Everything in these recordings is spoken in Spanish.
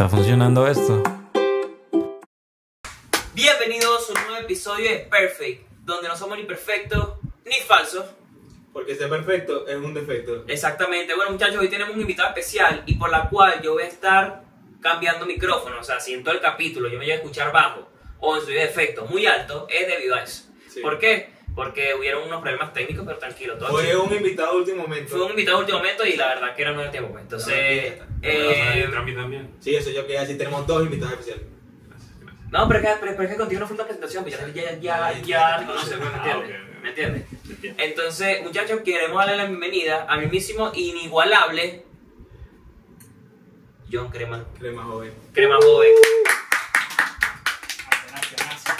¿Está funcionando esto? Bienvenidos a un nuevo episodio de Perfect, donde no somos ni perfectos ni falsos. Porque ser perfecto es un defecto. Exactamente. Bueno, muchachos, hoy tenemos un invitado especial y por la cual yo voy a estar cambiando micrófono. O sea, si en todo el capítulo yo me voy a escuchar bajo o en su defecto muy alto, es debido a eso. Sí. ¿Por qué? Porque hubieron unos problemas técnicos, pero tranquilo, todo Fue un invitado último momento. Fue un invitado último momento y la verdad que era no de tiempo. pues. Entonces, eh, también. Sí, eso yo quería decir. Tenemos dos invitados especiales. Gracias, gracias. no, pero es, que, pero, pero es que contigo no fue una presentación, pues ya, ya, ya, ya, te conoces, pues, ¿me Ah, entiendes? ¿Me entiendes? Entonces, muchachos, queremos darle la bienvenida a mi mismísimo inigualable John Crema, Crema joven. Crema Joven. Gracias, gracias.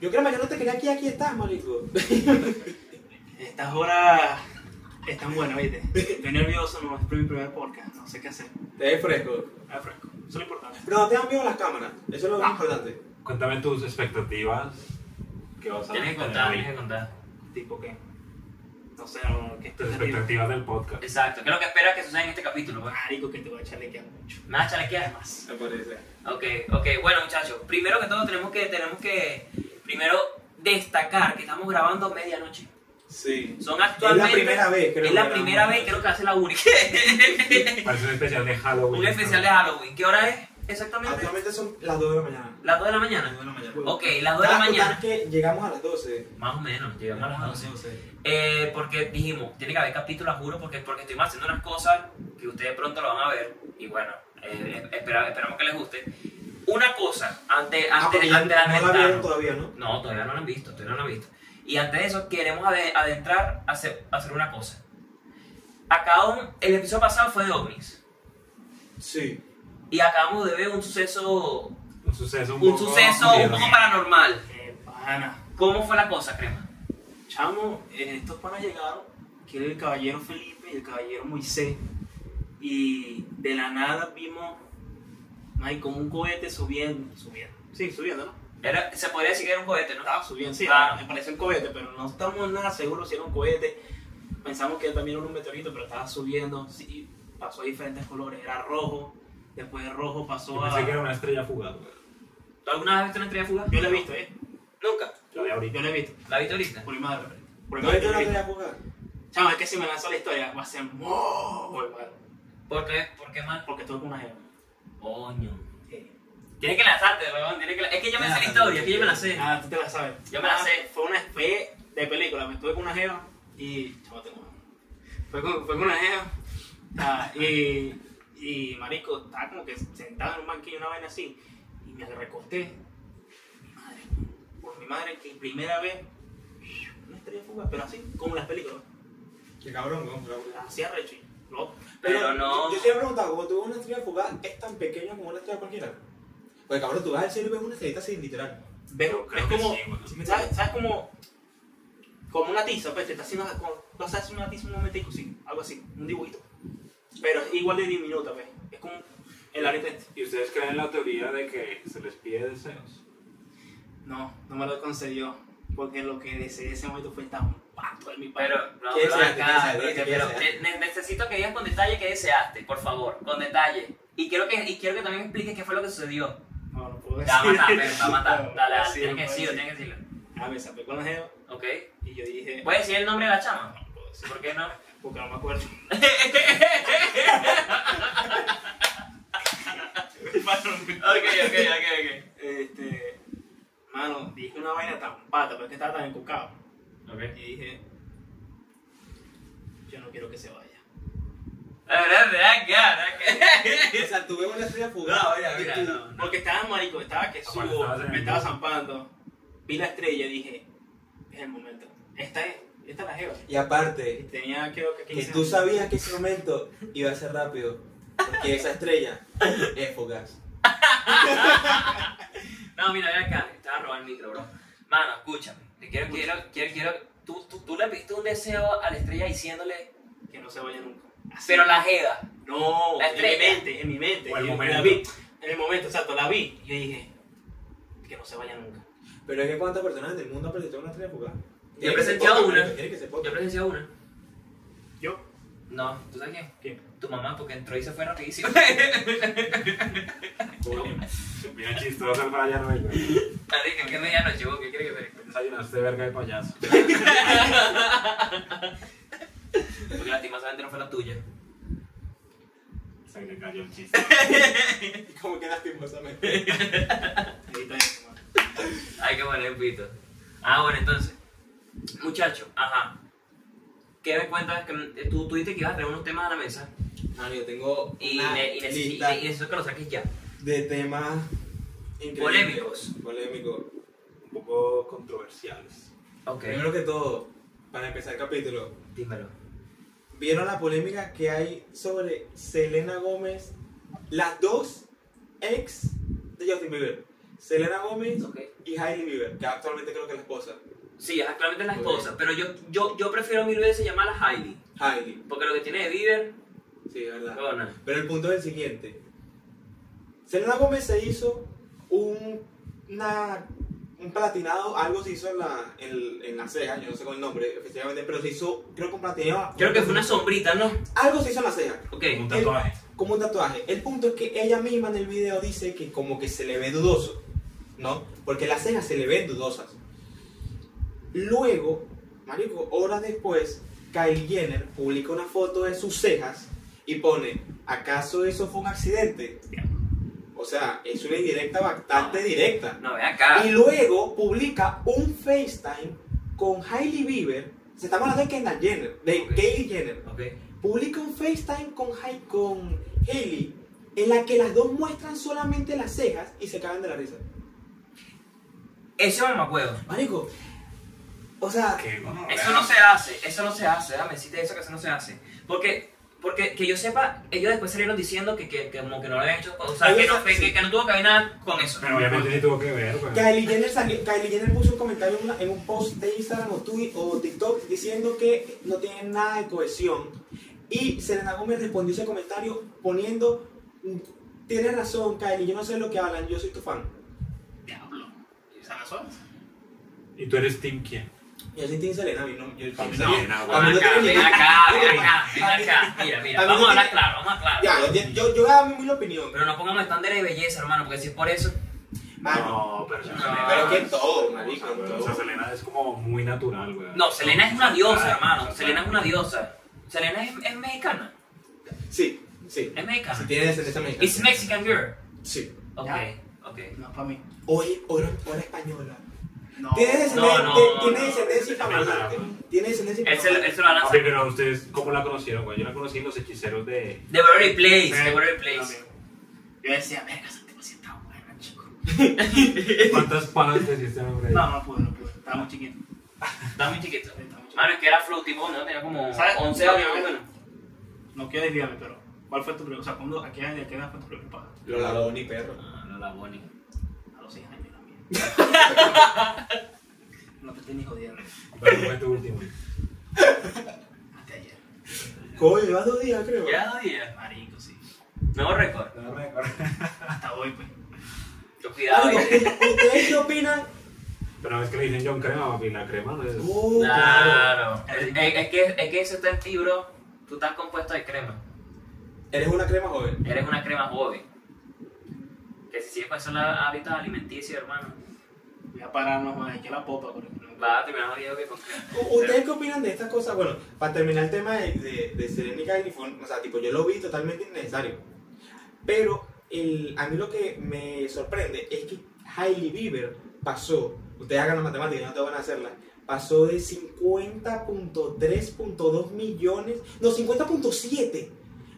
Yo creo que yo no te quería aquí, aquí estás, marico. Estas horas están buenas, ¿viste? Estoy nervioso, no es mi primer podcast, no sé qué hacer. Te ves fresco. Ah, fresco, eso es lo importante. Pero no te dan miedo las cámaras. Eso es lo más importante. Cuéntame tus expectativas. ¿Qué vas a Tienes que contar, tienes que contar. Tipo que, no sé, no, que Tus expectativas del podcast. Exacto, ¿qué es lo que esperas que suceda en este capítulo? pues? Marico, que te voy a chalequear mucho. ¿Me vas a chalequear? Más. Me parece. Ok, ok, bueno muchachos, primero que todo tenemos que, tenemos que, primero destacar que estamos grabando medianoche. Sí. Son actualmente... Es la primera vez, creo Es que la primera vez, creo que ser la única. Parece un especial de Halloween. Un especial de Halloween. ¿Qué hora es exactamente? Actualmente son las 2 de la mañana. ¿Las 2 de la Las mañana? 2 de la mañana. Ok, las 2 de la mañana. que llegamos a las 12. Más o menos, llegamos a las 12. Eh, porque dijimos, tiene que haber capítulos, juro, porque, porque estuvimos haciendo unas cosas que ustedes pronto lo van a ver. Y bueno, eh, espera- esperamos que les guste. Una cosa, antes, Ah, antes, ya antes de no la vieron todavía, ¿no? No, todavía no lo han visto, todavía no lo han visto. Y antes de eso, queremos ade- adentrar a hacer, a hacer una cosa. Acabamos, el episodio pasado fue de ovnis. Sí. Y acabamos de ver un suceso, Un suceso un, un poco suceso un poco paranormal. Eh, pana. ¿Cómo fue la cosa, crema? Chamo, eh, estos panas llegaron, que era el caballero Felipe y el caballero Moisés. Y de la nada vimos, hay como un cohete subiendo, subiendo. Sí, subiendo, ¿no? Era, se podría decir que era un cohete, ¿no? Estaba subiendo, sí, Claro. me parece un cohete, pero no estamos nada seguros si era un cohete. Pensamos que también era un meteorito, pero estaba subiendo, sí, pasó a diferentes colores, era rojo, después de rojo pasó Yo a... pensé que era una estrella fugaz. güey. ¿Tú alguna vez has visto una estrella fugaz? Yo la he visto, ¿eh? Nunca. La de ahorita. Yo la he visto, ¿La viste ahorita? por mi madre. Por mi ¿No viste estrella jugar? Chamo, es que si me lanzó la historia va a ser muy mal, ¿Por qué? ¿Por qué mal? porque estuve con una jeva. Coño. Tienes que lanzarte, weón. Tienes que... Es que yo me sé la historia, es que yo me la sé. Ah, tú te la sabes. Yo me la Ah, sé. Fue una fue de película, me estuve con una jeva y... Chamo, tengo... Fue con, fue con una jeva ah, y, y, marico, estaba como que sentado en un banquillo, una vaina así, y me recosté. Mi madre, por mi madre, que primera vez, una estrella fugaz, pero así, como en las películas. Qué cabrón, ¿no? Cabrón. Así arrecho, loco. Pero no- Yo, yo siempre he preguntado, como tú ves una estrella fugaz, ¿es tan pequeña como una estrella cualquiera? Porque cabrón, tú vas al cielo y ves una estrellita así, literal. Ves, creo es que como, sí, güey. ¿sabes, ¿sabes como, como una tiza, pues, te está haciendo, vas a hacer una tiza un momentico, sí, algo así, un dibujito. Pero es igual de diminuta, pues, es como el arete este. ¿Y ustedes creen en la teoría de que se les pide deseos? No, no me lo concedió, porque lo que deseé ese momento fue tan pato de mi padre. Pero, no, ¿Qué pero deseaste? acá, ¿Qué deseaste? oíste, ¿Qué pero deseaste? necesito que digas con detalle qué deseaste, por favor, con detalle. Y quiero que, y quiero que también expliques qué fue lo que sucedió. Te va a matar, te va a matar. Dale, dale, tienes que decirlo, decir. tienes que decirlo. Ah, me zapé con la jeva ¿Ok? y yo dije, ¿Puedes decir el nombre de la chama? no puedo decir, ¿Por qué no? porque no me acuerdo. Ok, ok, ok, ok. Este, mano, dije una vaina tan pata, pero es que estaba tan encucado. Ok. Y dije, yo no quiero que se vaya. La verdad, verdad, verdad, O sea, tú ves una estrella fugaz, Mira, no, no. Porque estaba marico, estaba que subo, me estaba zampando, vi la estrella y dije, es el momento. Esta es, esta es la jeva. Y aparte, tenía creo que que 15 tú años. sabías que ese momento iba a ser rápido. Porque esa estrella es fugaz. No, mira, ven acá, te vas a robar el micro, bro. Mano, escúchame. Te quiero, quiero, quiero, quiero. Tú, tú, tú le pediste un deseo a la estrella diciéndole. Que no se vaya nunca. Así. Pero la jeda. No, La en mi mente, en mi mente. O el Yo momento. La vi, en el momento, exacto, la vi. Y yo dije, que no se vaya nunca. Pero es que cuántas personas del mundo han presentado una estrella fugaz. Yo he presenciado una. Yo poco. presencié una. Yo, No, ¿tú sabes quién? ¿Quién? Tu mamá, porque entró y se fue rapidísimo. Mira chistoso el Brian hoy, güey. Marico, ¿qué medianoche vos? ¿Qué quieres que te Desayunaste verga de payaso. Porque lastimosamente no fue la tuya. Se le cayó el chiste. Como que lastimosamente. Hay que poner pito. Ah, bueno, entonces. Muchacho, ajá. ¿Qué me cuentas? Que tú, tú dijiste que ibas a traer unos temas a la mesa Ah, yo tengo y, una ne- y necesi- lista y necesito que lo saques ya. de temas. Polémicos. Polémicos. Un poco controversiales. Ok, Primero que todo, para empezar el capítulo, dímelo. ¿Vieron la polémica que hay sobre Selena Gómez? Las dos ex de Justin Bieber. Selena Gómez Ok. y Hailey Bieber, que actualmente creo que es la esposa. Sí, es actualmente la Ok. esposa, pero yo, yo, yo prefiero mil veces llamarla Hailey. Hailey, Porque lo que tiene de Bieber, sí, verdad. Pero el punto es el siguiente. Selena Gómez se hizo un, una, un platinado, algo se hizo en la, en, en la ceja, yo no sé con el nombre efectivamente, pero se hizo, creo que un platinado. creo que fue una sombrita, ¿no? Algo se hizo en la ceja, Ok, Un tatuaje. como un tatuaje. El punto es que ella misma en el video dice que como que se le ve dudoso, ¿no? Porque las cejas se le ven dudosas. Luego, marico, horas después, Kylie Jenner publica una foto de sus cejas y pone, ¿acaso eso fue un accidente? O sea, es una indirecta bastante No. directa. no, ve acá. Y luego publica un FaceTime con Hailey Bieber. Se está hablando de Kendall Jenner, de Ok. Kylie Jenner. Ok. Publica un FaceTime con, Hai- con Hailey en la que las dos muestran solamente las cejas y se cagan de la risa. Eso no me acuerdo. Marico, o sea, Eso no se hace, eso no se hace, déjame decirte eso que eso no se hace. Porque, porque que yo sepa, ellos después salieron diciendo que, que, que como que no lo habían hecho, o sea, que no, que, que- que no tuvo que ver nada con eso. Pero obviamente sí tuvo que ver, pues. Kylie Jenner, salió- Kylie Jenner puso un comentario en, una- en un post de Instagram o, Twi- o TikTok diciendo que no tienen nada de cohesión. Y Selena Gómez respondió ese comentario poniendo, tienes razón Kylie, yo no sé lo que hablan, yo soy tu fan. Diablo. ¿Y esas razones? ¿Y tú eres Team quién? Yo soy Team Selena, a mí no, yo, yo- no, a mí no, no Ven acá, tiene ningún- acá, ven acá, ven acá. Mira, mira, vamos a hablar claro, vamos a hablar. Ya, yo, yo, voy a dar mi opinión. Pero no pongamos estándares de belleza, hermano, porque si es por eso. Mano, No, pero No, Selena- pero que todo, marico, O sea, todo. O sea, Selena es como muy natural, güey. No, Selena es una diosa, hermano. Selena es una diosa. Selena es, es mexicana. Sí, sí. Es Si mexicana. tiene descendencia mexicana. It's Mexican girl. Sí. Ok, Ya. ok. No, para mí. Oye, hora, hora española. No. Tiene descendencia, no, tiene- no, tiene no. descendencia hispanohablante. Tiene descendencia él se lo va a lanzar. Papi, pero ustedes, ¿cómo la conocieron, güey? Yo la conocí en Los Hechiceros de... The Beverly Place. The Beverly Place. Yo decía, verga, esa tipo sí está buena, chico. ¿Cuántas palas te hiciste, hombre? No, no pude, no pude. Estaba muy chiquito. Está muy chiquito. Estaba muy chiquito. Mano, es que era flow tipo, ¿no? Tenía como ¿Sabes? 11 años más o menos. No quiero desviarme, pero ¿cuál fue tu primer? O sea, ¿cuándo, ¿a qué edad, a qué edad fue tu primer paga? Lola Bonnie, perro. Ah, no la Bonnie. A los 6 años también. No te estoy ni jodiendo. Pero fue tu último. Hasta ayer. Coño, lleva dos días, creo. Ya dos días. Marico, sí. Nuevo récord. Hasta hoy, pues. Yo cuidado. Eh. ¿Ustedes qué opinan? Pero es que le dicen John Crema, papi, la crema no es... Oh, claro. Claro. Es, que, es que eso está en ti, bro. Tú estás compuesto de crema. Eres una crema joven. Eres una crema joven. Que si sigues con esos hábitos alimenticios, hermano, Voy a pararnos, joder, aquí la popa, por ejemplo. va a terminar jodido que con crema. ¿U- ¿Ustedes qué opinan de estas cosas? Bueno, para terminar el tema de, de, de Selena y o sea, tipo, yo lo vi totalmente innecesario. Pero el, a mí lo que me sorprende es que Hailey Bieber pasó, ustedes hagan la matemática, no te van a hacerla, pasó de 50.3.2 millones, no, 50.7,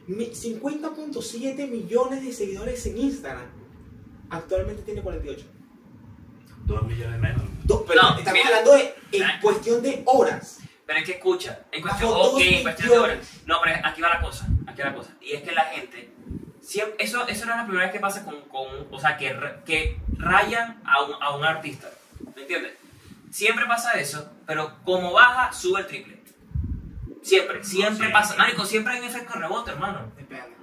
mi- 50.7 millones de seguidores en Instagram. Actualmente tiene 48. Dos millones menos. Do- pero No, estamos mira. hablando de en cuestión de horas. Pero es que escucha, en cuestión, en de horas. No, pero aquí va la cosa, aquí va la cosa. Y es que la gente, siempre, eso, eso no es la primera vez que pasa con, con o sea, que, que rayan a un, a un artista. ¿Me entiendes? Siempre pasa eso, pero como baja, sube el triple. Siempre, siempre pasa. Marico, siempre hay un efecto rebote, hermano. Depende.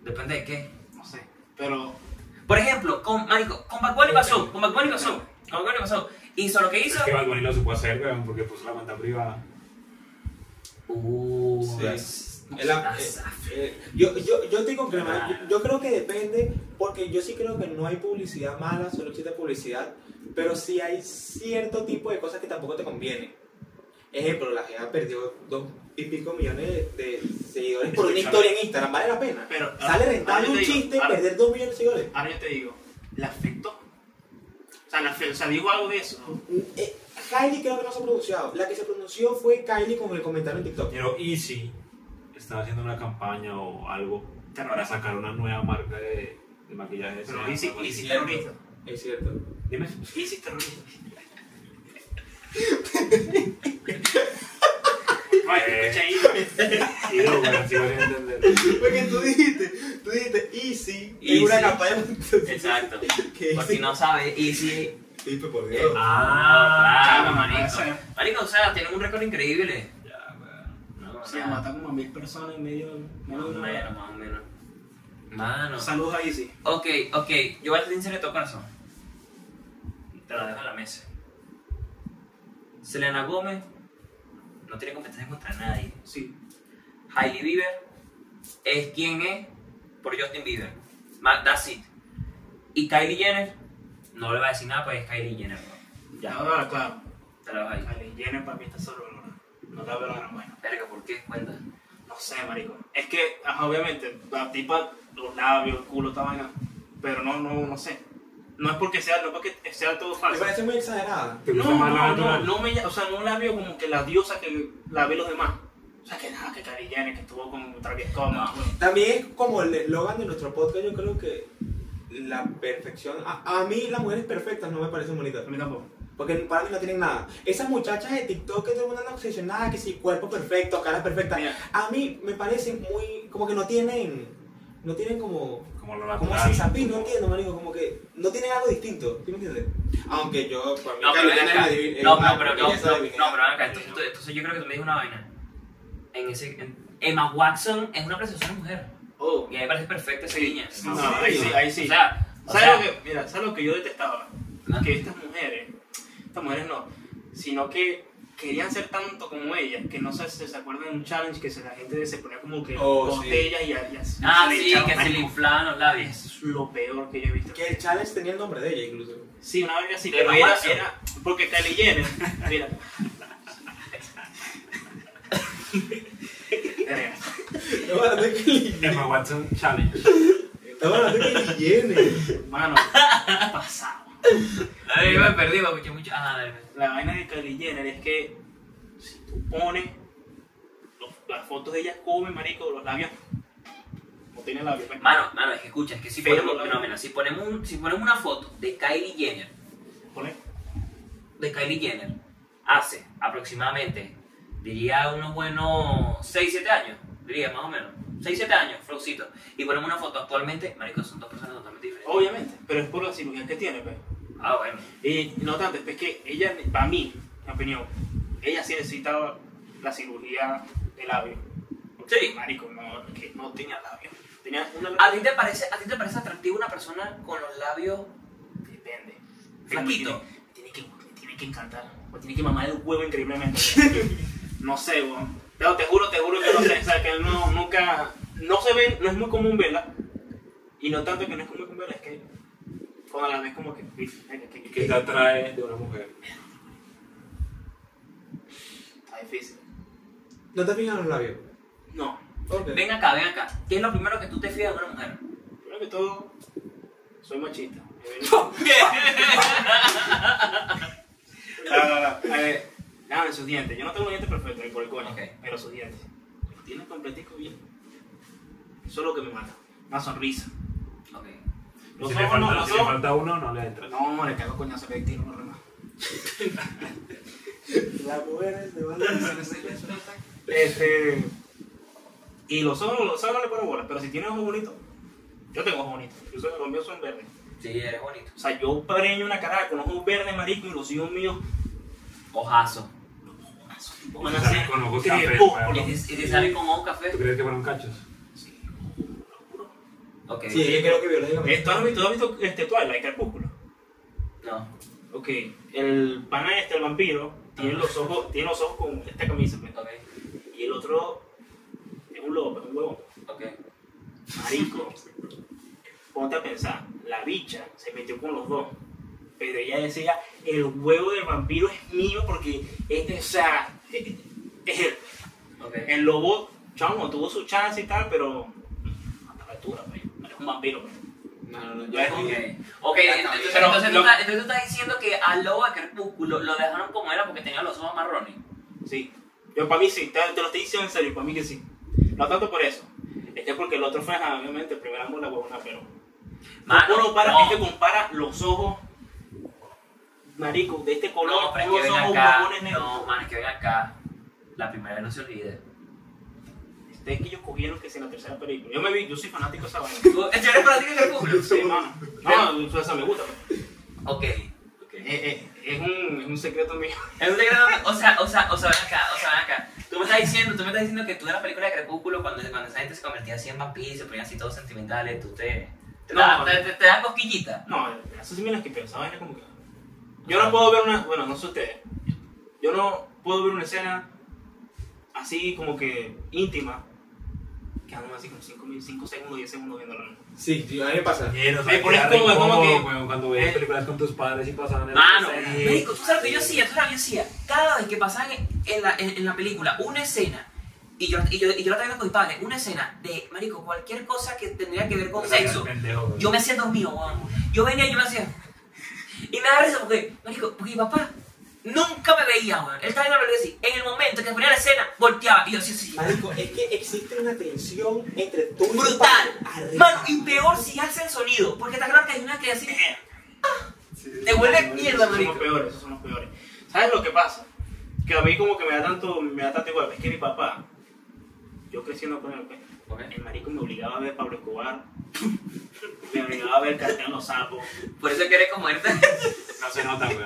Depende de qué. No sé. Pero. Por ejemplo, con, marico, con Bad Bunny pasó, con Bad Bunny pasó, con Bad Bunny pasó. Hizo lo que hizo. Es que Bad Bunny lo supo hacer, weón, porque puso la cuenta privada. Uh, Sí. es- Es la- eh, yo, yo, yo estoy con crema. Yo, yo creo que depende, porque yo sí creo que no hay publicidad mala, solo existe publicidad, pero sí hay cierto tipo de cosas que tampoco te convienen. Ejemplo, la GEA perdió dos y pico millones de, de seguidores por una historia en Instagram, ¿vale la pena? Pero, Sale ahora- rentable un digo, chiste ahora- perder dos millones de seguidores. Ahora yo te digo, ¿le afectó? O sea, ¿le afectó? O sea, digo algo de eso. Eh, Kylie creo que no se ha pronunciado. La que se pronunció fue Kylie con el comentario en TikTok. Pero Easy está haciendo una campaña o algo para sacar una nueva marca de, de maquillaje. Pero Easy, Easy terrorista. Es cierto. Dime. Easy terrorista. Ay, te escucha ahí. Sí, no, bueno, sí voy a entender. Porque tú dijiste, tú dijiste Easy, Easy. en una campaña. Exacto. que Por si no sabes, Easy. Sí, pues, por Eh, Dios. ah, claro, marico. marico. O sea, tienen un récord increíble. Ya, bueno. No, Se nada. mata como a mil personas en medio Más menos o menos, más o menos. Mano. Saludos a Easy. Ok, ok, yo voy a ser sincero de todo corazón. Te lo dejo en la mesa. Selena Gómez no tiene competencia contra nadie. Sí. Hailey Bieber es quien es por Justin Bieber. That's it. Y Kylie Jenner no le va a decir nada, pues es Kylie Jenner. Ya, ahora, claro. te la dejo ahí. Kylie Jenner para mí está solo, no, la veo la gran buena. Verga, ¿por qué? Cuenta. No sé, marico. Es que, ajá, obviamente, la tipa, los labios, el culo, esta vaina. Pero no, no, no sé. No es porque sea, no es porque sea todo Me falso. parece muy exagerada. ¿Te No, no, no, no me, o sea, no la veo como que la diosa que la ve los demás. O sea, que nada, que Jenner, que estuvo con Travis Scott. También es como el eslogan de nuestro podcast, yo creo que la perfección. A, a mí las mujeres perfectas no me parecen bonitas. A mí tampoco. Porque para mí no tienen nada. Esas muchachas de TikTok que todo el mundo anda obsesionada, que si cuerpo perfecto, cara perfecta. Mira. A mí me parecen muy. como que no tienen. No tienen como. Como lo Como natural. si no entiendo, marico. Como que no tienen algo distinto. ¿Sí me entiendes? Aunque yo, para mí, No, pero acá. No, no, pero no, no, pero acá. Entonces, entonces yo creo que tú me dices una vaina. En ese, en- Emma Watson es una preciosa mujer. Oh, Y a mí me parece perfecta esa niña. no, ahí sí, ahí sí. O sea, o ¿Sabes sea, lo que, mira, ¿sabes lo que yo detestaba? Ah. Que estas mujeres, estas mujeres no, sino que querían ser tanto como ellas, que no sé si se acuerdan de un challenge que se, la gente se ponía como que Oh, sí. botellas y, y así. Ah, sí, echaban, que se le inflaban los labios. Eso es lo peor que yo he visto. Que el challenge tenía el nombre de ella, incluso. Sí, una vez así, ¿De pero era, era porque Kylie Jenner, mira. Estamos hablando de Kylie Jenner. Emma Watson Challenge. Estamos hablando de Kylie Jenner. Mano, pasado. Yo me perdí, me escuché mucho. Ah, dale. La vaina de Kylie Jenner es que si tú pones los- las fotos de ella come, marico, los labios. No tiene labios. pues. Mano, mano, es que escucha, es que si Pero ponemos, no, mira, si ponemos, un- si ponemos una foto de Kylie Jenner, Pone. de Kylie Jenner, hace aproximadamente, diría unos buenos 6-7 años, diría más o menos, 6-7 años, Flowcito, y ponemos una foto actualmente, marico, son dos personas totalmente diferentes. Obviamente, pero es por la cirugía que tiene, pues. Ah, bueno. Y no tanto, es que ella, para mí, mi opinión, ella sí necesitaba la cirugía de labio. Porque, Sí. Marico, no, que no tenía labio. Tenía una. ¿A ti te parece, a ti te parece atractivo una persona con los labios Depende. Flaquito. Me tiene, tiene que, tiene que encantar. Me tiene que mamar el huevo increíblemente. no sé, weón. Pero te juro, te juro que no sé. O sea, que no, nunca. No se ven, no es muy común verla. Y no tanto que no es muy común verla, es que. Ves como que. uy, venga, que- ¿Y que- qué te atrae de una mujer? Está difícil. ¿No te fijas en los labios? No. Ok. Ven acá, ven acá. ¿Qué es lo primero que tú te fijas de una mujer? Primero que todo, soy machista. No, no, no. Ver, nada, en sus dientes. Yo no tengo dientes perfectos, ni por el coño. Ok. Pero sus dientes. Los tienen completico bien. Eso es lo que me mata. Una sonrisa. Los si le ojos no, falta, los si le ojos. falta uno, no le entra. No, le cago coñazo que tiro, no remás. Las mujeres de banda. Este. Y los ojos, los ojos no le ponen bolas, pero si tiene ojos bonitos. Yo tengo ojos bonitos. Yo soy, los míos son verdes. Sí, eres bonito. O sea, yo preño una cara con ojos verdes, marico, y los hijos míos. Ojazo. Van a ser Con ojos cafés, ¿Y te, sale con ojo café? ¿Tú crees que fueron cachos? Ok. Sí, yo creo que biológicamente. Eh, ¿Tú has visto, tú has visto este Twilight, Crepúsculo? No. Ok, el pana este, el vampiro, tiene los ojos, tiene los ojos con esta camisa, pues. Ok. y el otro es un lobo, es un huevón. Ok. Marico, ponte a pensar, la bicha se metió con los dos, pero ella decía, el huevo del vampiro es mío porque, este, o sea, eh, eh, Ok. el lobo, chamo, tuvo su chance y tal, pero hasta la altura, pues, es vampiro. No, no, no. Ya Yo, Ok, ok, Ya entonces, pero entonces tú lo- entonces tú estás diciendo que al lobo de Crepúsculo lo dejaron como era porque tenía los ojos marrones. Sí, yo para mí sí, te, te lo estoy diciendo en serio, para mí que sí. No tanto por eso, es que porque el otro fue, ajá, obviamente, el primer ángulo la huevona, pero... Mano, Uno para, no. es que compara los ojos, marico, de este color, No, pero es unos que ven ojos acá. huevones negros. No, man, es que ven acá. La primera vez no se olvide. Es que ellos cogieron que si en la tercera película. Yo me vi, yo soy fanático de esa vaina. ¿Tú eres fanático de Crepúsculo? Sí, mano. No, eso, eso me gusta. pues. Ok. ok. Eh, eh, es, un, es un secreto mío. Es un secreto, o sea, o sea, o sea, ven acá, o sea, ven acá. Tú me estás diciendo, tú me estás diciendo que tú en la película de Crepúsculo, cuando, cuando esa gente se convertía así en vampiros, se ponían así todos sentimentales, tú te... Te, No, da- te, te, cosquillita. No, eso sí me las que esa vaina como que. Yo no puedo ver una. Bueno, no sé ustedes. Yo no puedo ver una escena así como que íntima. Quedando así como 5 segundos, 10 segundos viéndolo. ¿no? sí, sí, a mí me pasa. Quiero, Me pones como- como que- cuando ves eh, películas con tus padres y pasaban en Mano, la escena. médico, tú sabes lo que yo hacía, tú sabes lo que yo hacía. Cada vez que pasaban en, la, en, en la película una escena, y yo, y yo, y yo la viendo con mis padres, una escena de, marico, cualquier cosa que tendría que ver con sexo, Pendejo, yo me hacía dormido. Yo venía y yo me hacía. Y me da risa porque, marico, porque mi papá nunca me veía, weón. Él estaba viendo la película así. En el momento que ponía la escena, volteaba. Y yo así, así. Marico, es que existe una tensión entre tú y Brutal. padre. Mano, y peor si hace el sonido. Porque está claro que hay una que así. Te vuelve mierda, Esos son marico. los peores, esos son los peores. ¿Sabes lo que pasa? Que a mí como que me da tanto, me da tanto igual. Es que mi papá, yo creciendo con él, el marico me obligaba a ver Pablo Escobar, me obligaba a ver Cartel Los Sapos. Por eso querés comerte. No se nota, güey.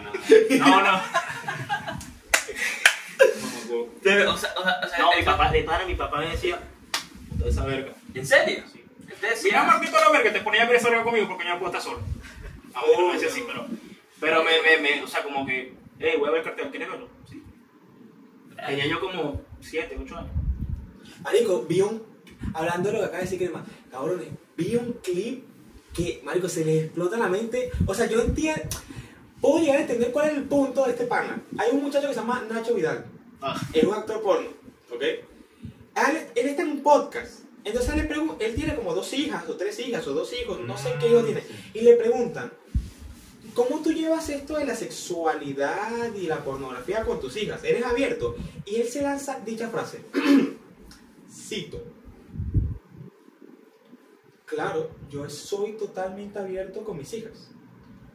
No. No, no. O sea, o sea, o sea, No, el- mi papá, de para mi papá me decía, toda esa verga. ¿En serio? Sí. Mira, Marquito la verga, te ponía a ver esa verga conmigo porque yo no puedo estar solo. A mí no me decía así, pero, pero me, me, me, o sea, como que, hey, voy a ver cartel, ¿quieres verlo? Sí. Tenía yo como 7, 8 años. Marico, vi un. Hablando de lo que acaba de decir Crema, cabrones, vi un clip que, Marico, se les explota la mente. O sea, yo entiendo. Puedo llegar a entender cuál es el punto de este pana. Hay un muchacho que se llama Nacho Vidal. Ah, Es un actor porno, ¿ok? Él, él está en un podcast. Entonces él, le pregun- él tiene como dos hijas, o tres hijas, o dos hijos, no sé qué hijos tiene. Y le preguntan, ¿cómo tú llevas esto de la sexualidad y la pornografía con tus hijas? ¿Eres abierto? Y él se lanza dicha frase. Cito. Claro, yo soy totalmente abierto con mis hijas.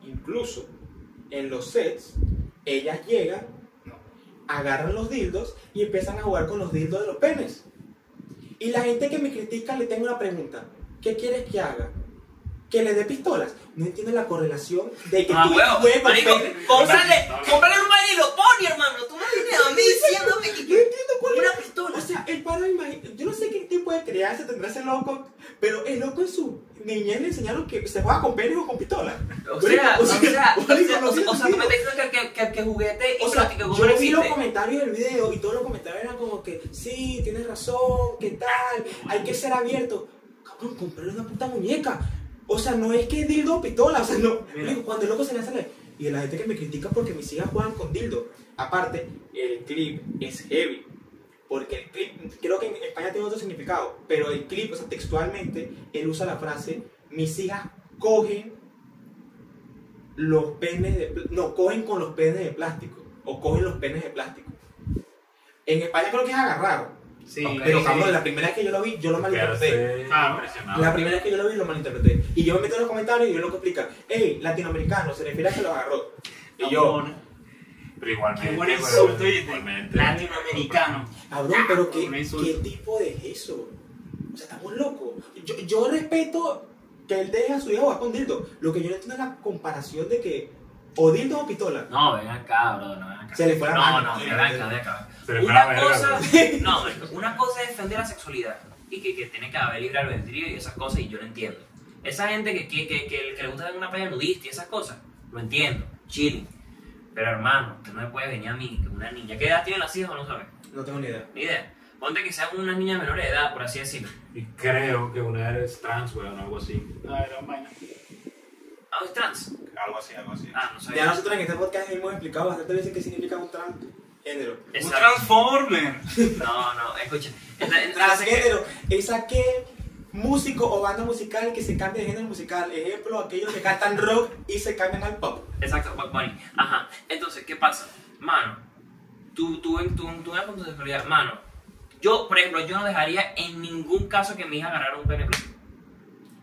Incluso en los sets, ellas llegan agarran los dildos y empiezan a jugar con los dildos de los penes. Y la gente que me critica le tengo una pregunta. ¿Qué quieres que haga? ¿Que le dé pistolas? No entiendo la correlación de que Ah, tú huevo. penes. cómprale, cómprale un baile y lo pone, hermano. Tú me vienes a mí diciéndome que No entiendo una pistola. O sea, el paro. Yo no sé qué tipo de crianza tendrá ese loco, pero el loco en su niñez le enseñaron que se juega con penes o con pistolas. O sea, o sea, o sea, o sea, o sea, tiene o sea, tú me diciendo que, que, que juguete y O sea, como yo no vi los comentarios del video y todos los comentarios eran como que, sí, tienes razón, ¿qué tal? Hay que ser abierto. Cabrón, comprarle una puta muñeca. O sea, no es que es dildo o pistola, o sea, no. Mira. Cuando el loco se le sale. Y la gente que me critica porque mis hijas juegan con dildo. Aparte, el clip es heavy. Porque el clip, creo que en España tiene otro significado, pero el clip, o sea, textualmente, él usa la frase, mis hijas cogen los penes de no, cogen con los penes de plástico o cogen los penes de plástico. En España creo que es agarrar, Sí, Ok. pero sí. cabrón, la primera vez que yo lo vi, yo lo malinterpreté. Ah, impresionado. La primera vez que yo lo vi, lo malinterpreté. Y yo me meto en los comentarios y yo lo que explica, hey, latinoamericano, se refiere a que lo agarró. Y yo, Pero igualmente. Qué buen insulto. Latinoamericano. cabrón, pero ¿qué. ¿qué tipo de eso? O sea, estamos locos. Yo, yo respeto que él deje a su hija jugar con dildo. Lo que yo no entiendo es la comparación de que o dildo o pistola. No, ven acá, bro, no ven acá. Se le fue la no, mano. No, ven acá, ven acá. Se le fue Una la verga, cosa, no, una cosa es defender la sexualidad y que, que tiene que haber libre albedrío y esas cosas y yo lo entiendo. Esa gente que, que, que, que, que le gusta ver una playa nudista y esas cosas, lo entiendo, chilling. Pero hermano, usted no me puede venir a mí, que una niña, ¿qué edad tiene las hijas o no sabes? No tengo ni idea. Ni idea. Ponte que sea una niña menor de edad, por así decirlo. Y creo que una eres trans, weón, algo así. A ver, vaina. Ah, es trans. Algo así, algo así. Ah, no Ya sabía. nosotros en este podcast hemos explicado bastante veces qué significa un transgénero. Un Exacto. Transformer. No, no, entonces, Transgénero es aquel músico o banda musical que se cambia de género musical. Ejemplo, aquellos que cantan rock y se cambian al pop. Exacto, Bad Bunny. Ajá. Entonces, ¿qué pasa? Mano, tú, tú, tú, tú tu sexualidad, mano, yo, por ejemplo, yo no dejaría en ningún caso que mi hija agarrara un plano.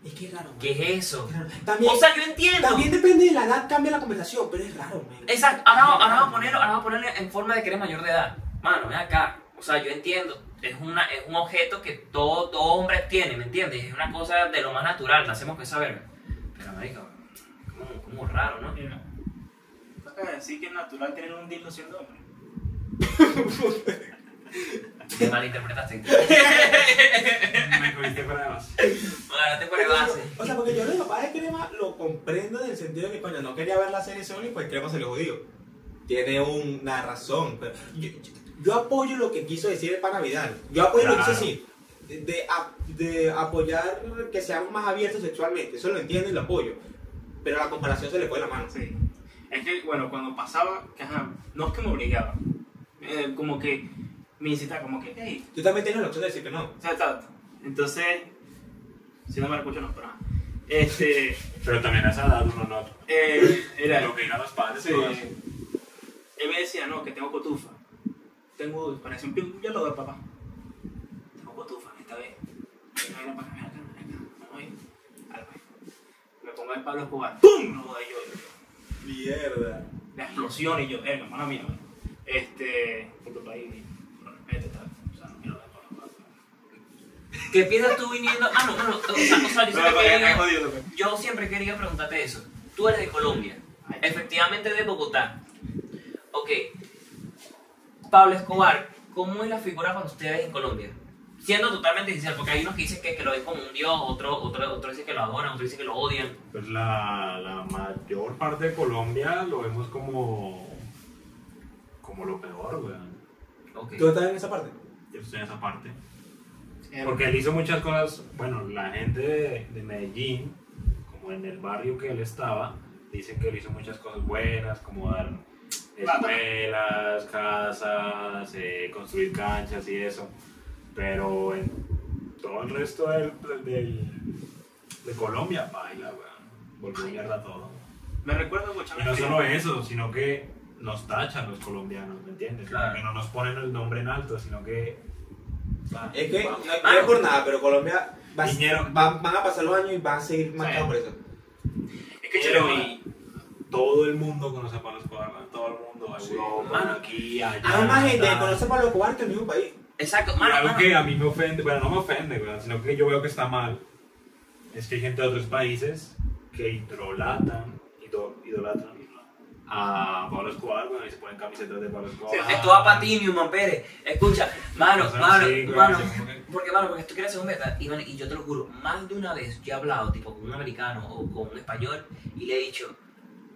Es que es raro. man. ¿Qué es eso? También, O sea, yo entiendo. también depende de la edad, cambia la conversación, pero es raro, man. Exacto, ahora, ahora vamos a ponerlo, ahora vamos a ponerlo en forma de que eres mayor de edad. Mano, ven acá. O sea, yo entiendo. Es, una, es un objeto que todo, todo hombre tiene, ¿me entiendes? Es una cosa de lo más natural, nacemos con esa verga. Pero, marico, como, como raro, ¿no? Decir que es natural tener un dildo siendo hombre. Te malinterpretaste. Me cogiste para además. Bueno, te pone base. O sea, porque yo lo de papá de Crema lo comprendo en el sentido de que, coño, no quería ver la serie solo y pues Crema se lo jodió. Tiene una razón. Pero yo, yo apoyo lo que quiso decir el pana Vidal. Yo apoyo lo que quiso Claro. decir. De, de, de apoyar que seamos más abiertos sexualmente. Eso lo entiendo y lo apoyo. Pero la comparación se le fue de la mano. Sí. Es que, bueno, cuando pasaba, que, ajá, no es que me obligaba. eh, como que me incitaba, como que, hey, Tú también tienes la opción de decir que no. o sea, exacto. Entonces, si no me lo escucho, no, pero ajá. Este, Pero también a esa edad uno no. eh, era, Lo que digan los padres. Sí. Él me decía, no, que tengo cotufa. Tengo, parece un pin, yo lo doy, papá. Tengo cotufa esta vez. Para acá, acá, acá. Me pongo el Pablo Escobar. ¡Pum! No doy yo. Mierda. La explosión y yo, eh, hermano mío. Este, por tu país, lo respeto, tal. O sea, no quiero ver Pablo Escobar. ¿Qué piensas tú viniendo? Ah, no, no, no. O sea, o sea, yo, No, siempre ya quería, yo siempre quería preguntarte eso. Tú eres de Colombia. Efectivamente de Bogotá. Ok. Pablo Escobar, ¿cómo es la figura para ustedes en Colombia? Siendo totalmente sincero, porque hay unos que dicen que, que lo ven como un dios, otros otro, otro dicen que lo adoran, otros dicen que lo odian. Pues la, la mayor parte de Colombia lo vemos como. como lo peor, weón. Ok. ¿Tú estás en esa parte? Yo estoy en esa parte. Eh, Porque él hizo muchas cosas, bueno, la gente de, de Medellín, como en el barrio que él estaba, dicen que él hizo muchas cosas buenas, como dar escuelas, casas, eh, construir canchas y eso. Pero en todo el resto del, del- de Colombia, baila, weón. Volvió mierda todo. Me recuerdo escuchar Y no solo eso, sino que nos tachan los colombianos, ¿me entiendes? Claro. Que no nos ponen el nombre en alto, sino que... Es que no, no es por nada, pero Colombia va, va- van a pasar los años y van a seguir marcados por eso. Es que Pero chévere, y todo el mundo conoce a Pablo Escobar, ¿no? todo el mundo, Europa, Mano. aquí, allá. Hay más gente que conoce a Pablo Escobar que el mismo país. Exacto, Y mano, algo mano. que a mí me ofende, bueno, no me ofende, weón, sino que yo veo que está mal, es que hay gente de otros países que idolatran, ido- idolatran a Pablo Escobar, weón, y se ponen camisetas de Pablo Escobar. Esto va para ti, Newman Pérez. Escucha, mano, mano, sí, mano. así que- Porque, mano, porque tú quieres ser un beta. Y, y yo te lo juro, más de una vez yo he hablado, tipo, con un americano o con un español y le he dicho,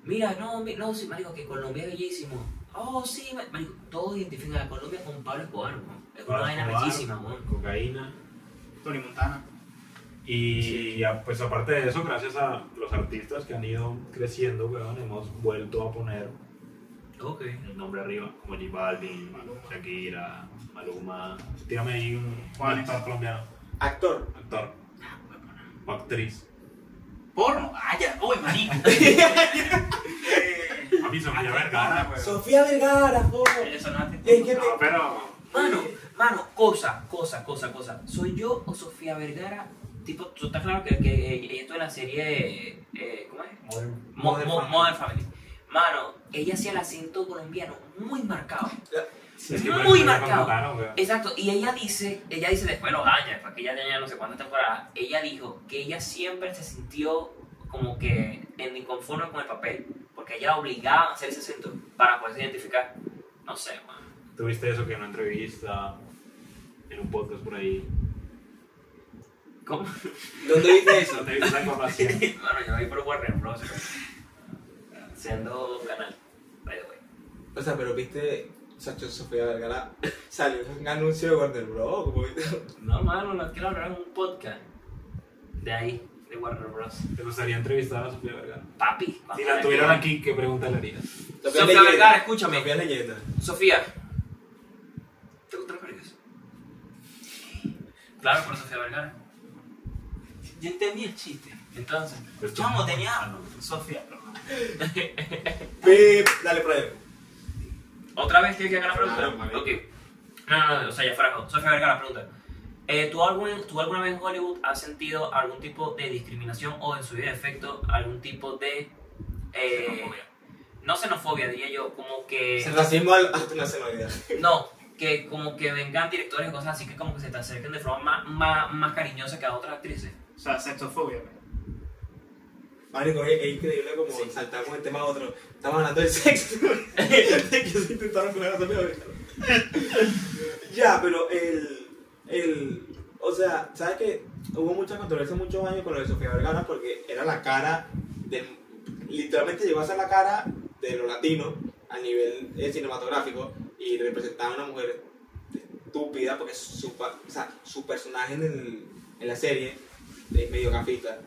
mira, no, mi- no, sí, marico, que Colombia es bellísimo. Oh, sí, ma- marico, todos identifican a Colombia con Pablo Escobar, weón. Es una vaina bellísima, weón. Cocaína. Tony Montana. Y a- pues aparte de eso, gracias a los artistas que han ido creciendo, weón, hemos vuelto a poner Ok. el nombre arriba, como J Balvin, Maluma. Shakira, Maluma. Tírame ahí un, actor colombiano, Actor. actor o actriz. Porno. Ah, ya. Uy, marico. A mí Sofía Vergara, weón. Sofía Vergara, por Eso no hace- Es que No, pero Mano, mano, cosa, cosa, cosa, cosa. ¿Soy yo o Sofía Vergara? Tipo, tú estás claro que, que ella estuvo en la serie. eh, ¿Cómo es? Modern- Mo- Modern Mo- Family. Modern Family. Mano, ella hacía el acento colombiano muy marcado. Es que muy marcado. weón. Exacto, y ella dice, ella dice después de los años, porque ella tenía no sé cuántas temporadas, ella dijo que ella siempre se sintió como que en inconforme con el papel, porque ella la obligaba a hacer ese acento para poderse identificar. No sé, man. Tuviste eso que en una entrevista, en un podcast por ahí. ¿Cómo? ¿Dónde viste eso? ¿Dónde viste esa información? bueno, yo vi por Warner Bros. Siendo canal, by the way. O sea, pero viste. Sacho Sofía Vergara salió un anuncio de Warner Bros. Como, No, mano, no quiero hablar en un podcast. De ahí, de Warner Bros. ¿Te gustaría entrevistar a Sofía Vergara? Papi. Si la tuvieran aquí, ¿qué pregunta le harías? Sofía. Vergara, escúchame. Sofía Leyenda. Sofía. ¿Te gustan los pericos? Claro, por Sofía Vergara. Yo entendí el chiste. Entonces, Pues, Chamo, tenía. Sofía, perdón. Pip, dale ahí. ¿Otra vez tienes que hacer la pregunta? Ok. No, no, no, o sea, ya fuera. Sofía Vergara, pregunta. Eh, ¿tú, algún, ¿Tú alguna vez en Hollywood has sentido algún tipo de discriminación o en su efecto algún tipo de... eh, Xenofobia. no xenofobia, diría yo, como que... Racismo al- hasta una nacionalidad. No, que como que vengan directores y cosas así que como que se te acerquen de forma más, más, más cariñosa que a otras actrices. O sea, sexofobia. Marico, es, es increíble como Sí. saltamos de un tema a otro. Estamos hablando del sexo. de que se intentaron coger a Sofía Vergara. ya, pero el, el. O sea, ¿sabes qué? Hubo mucha controversia muchos años con lo de Sofía Vergara porque era la cara del. Literalmente llegó a ser la cara de los latinos a nivel eh, cinematográfico y representaba a una mujer estúpida porque su, o sea, su personaje en, el- en la serie es medio gafita.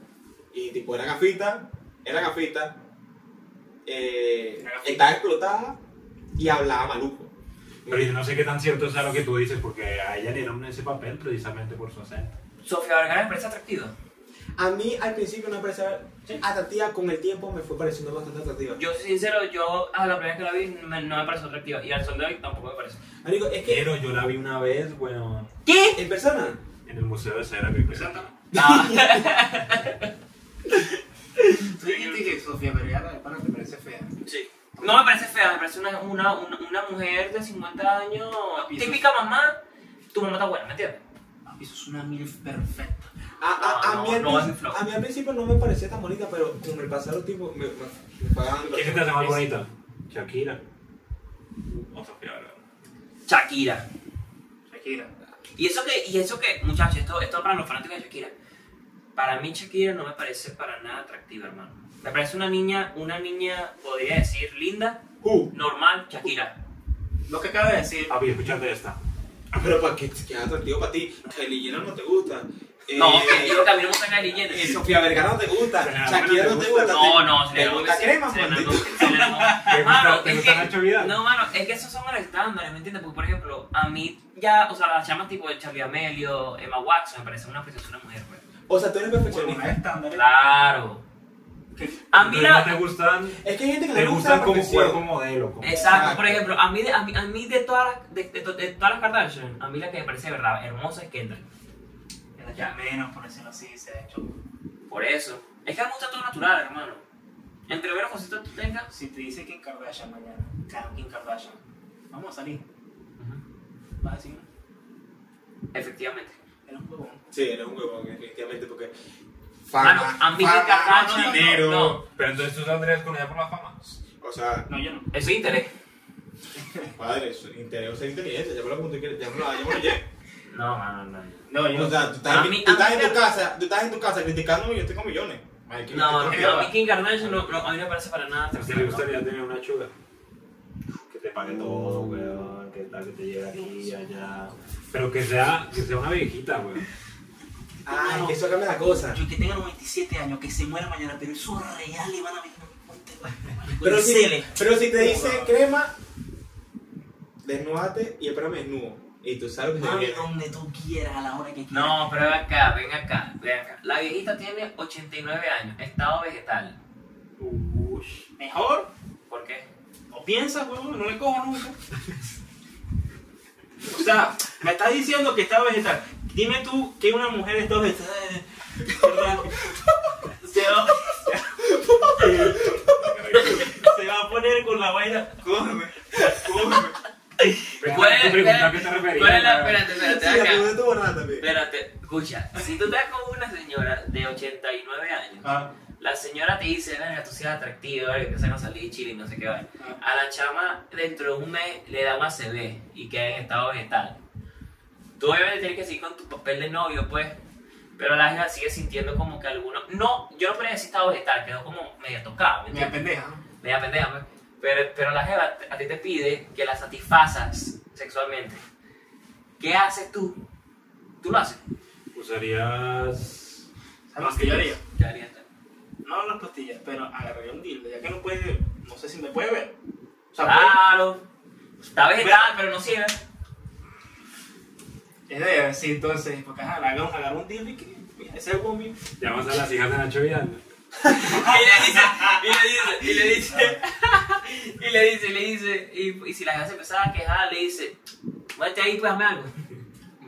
Y tipo, era gafita, era gafita, eh, Era gafita. estaba explotada y hablaba maluco. Pero yo no sé qué tan cierto sea lo que tú dices, porque a ella le dieron ese papel precisamente por su acento. Sofía Vergara me parece atractiva. A mí al principio no me parecía atractiva, con el tiempo me fue pareciendo bastante atractiva. Yo, sincero, yo a la primera vez que la vi me- no me pareció atractiva y al sol de hoy tampoco me parece. Marico, es que Pero yo la vi una vez, bueno, ¿Qué? en persona, en el Museo de Cera que. Ah, Tú dijiste que Sofía Vergara de pana te parece fea. sí. No me parece fea, me parece una, una, una, una mujer de 50 años, típica mamá. Tu mamá está buena, ¿me entiendes? Papi, Eso es una MILF perfecta. a, a, a No, mí al no, a mí al principio no me parecía tan bonita, pero con el pasar del tiempo me, me, me dando- ¿Quién se te hace más bonita? Shakira. O Sofía Vergara. Shakira. Shakira. Y eso que, y eso que, muchachos, esto, esto para los fanáticos de Shakira. Para mí Shakira no me parece para nada atractiva, hermano. Me parece una niña, una niña, podría decir, linda, Uh, normal, Shakira. Lo que acaba de decir. Papi, escúchate esta. pero para que es atractivo para ti, Kylie Jenner no te gusta. Eh, No, que yo a no me gusta Kylie Jenner. eh, Sofía Vergara no te gusta, Shakira no te gusta. No, no, te gusta crema, Gomez. ¿Te gusta- te gusta Nacho Vidal? No, mano, es que esos son los estándares, ¿me entiendes? Porque, por ejemplo, a mí ya, o sea, las chamas tipo de Charlie Amelio, Emma Watson, me parece una preciosa mujer, pues. O sea, tú eres Bueno, perfeccionista. estándar. Claro. Que- A mí ¿No te la... gustan? Es que hay gente que Te le gusta la gustan como cuerpo modelo. Como... Exacto, por ejemplo, a mí de, a mí, a mí de, todas las, de, de, de todas las Kardashian, a mí la que me parece verdad hermosa es Kendall. Ya menos, por decirlo así, se ha hecho. Por eso. Es que me gusta todo natural, hermano. Entre menos cositas tú tengas. Si te dice Kim Kardashian mañana, claro, Kim Kardashian, vamos a salir. Vas a decir, Efectivamente. Era un huevón. Sí, eres un huevón, definitivamente, porque. Mano, a mí me encanta- no, no, no, dinero. no. Pero entonces tú saldrías con ella por la fama. O sea, No, yo no. Eso es interés. padre, eso, interés o ser inteligente, ya me lo apunté, ya me lo. No, no. No, yo O sea, tú estás, en- mí- tú estás en tu casa, tú estás en tu casa criticándome y yo tengo millones. No, ¿qué no, a mí Kim Kardashian no, no, a mí no me parece para nada ¿A le ¿no? gustaría tener una chuga? Que te pague todo, weón. Que tal, que te lleve aquí, allá. Pero que sea, que sea una viejita, weón. Ay, que eso cambia la cosa. Yo que tenga 97 años, que se muera mañana, pero eso es real y van a venir. Pero si, Cele. pero si te dice crema, desnúdate y espérame desnudo. Y tú sabes que te Mami, donde tú quieras, a la hora que quieras. No, pero ven acá, ven acá, ven acá. La viejita tiene 89 años, estado vegetal. Ush. Mejor, ¿Por qué? o piensas, huevón, no le cojo nunca. O sea, me estás diciendo que está vegetal. Dime tú que una mujer está vegetal. ¿verdad? Se va, se va a poner con la vaina. Cógeme, cógeme. ¿Cuál es- ¿Tú preguntas a qué te referías? ¿Cuál es la, espérate, espérate, Sí, la acá. pregunta también. Espérate, escucha, si tú estás con una señora de 89 años, Ah, la señora te dice, venga, tú seas atractiva, que empiezan a salir chile y no sé qué va. ah. A la chama, dentro de un mes, le da un ACV y queda en estado vegetal. Tú obviamente tienes que seguir con tu papel de novio, pues, pero la hija sigue sintiendo como que alguno... No, yo no podría decir estado vegetal, quedó como media tocada, ¿me Media pendeja. ¿no? media pendeja, pues. Pero, pero la jeva a ti te pide que la satisfazas sexualmente. ¿Qué haces tú? ¿Tú lo haces? Usarías. ¿Sabes lo que yo haría? ¿Qué harías tú? No las pastillas, pero agarraría un dildo, ya que no puede, no sé si me puede ver. O sea, Claro. Está vegetal, pero no puede- es de sí, entonces, porque ajá, agarro un dildo y que, mira, ese es el. Llamas a las hijas de Nacho Vidal. Y le dice, y le dice, y le dice, y le dice, y le dice, y, y si la se empezaba a quejar, le dice, muévete ahí, pues hazme algo.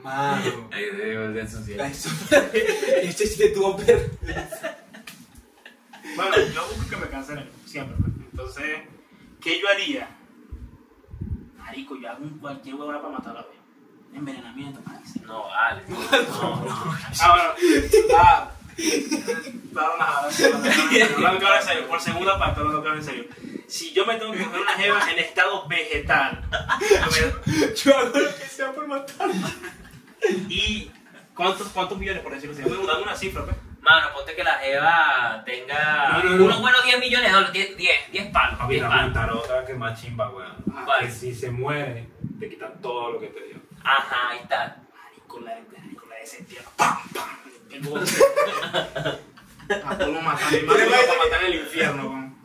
Mano. Ay, Dios, de eso sí. Este chiste tuvo per... Bueno, yo busco que me cancelen, siempre. pues. Entonces, ¿qué yo haría? Marico, yo hago un cualquier huevona para matar a la vez. Envenenamiento, parece. No, vale. No, no. Ah, bueno. Ah. Vamos a claro en serio, por segunda parte, hablando claro en serio. Si yo me tengo que coger una jeva en estado vegetal me- Yo hago lo que sea por matar. y ¿cuántos, cuántos millones por decirlo así? Dame una cifra, pues. Mano, ponte que la Jeva tenga No, no, no. unos buenos 10 millones de dólares, 10, 10, 10 palos, Papi, 10 la palos. tarota que más chimba, weón. ¿Cuál? Que si se muere, te quitan todo lo que te dio. Ajá, ahí está. Marico, la de, la de ese entierro. ¡Pam, pam! El bote. A todo matar, mi madre para matar el infierno, con.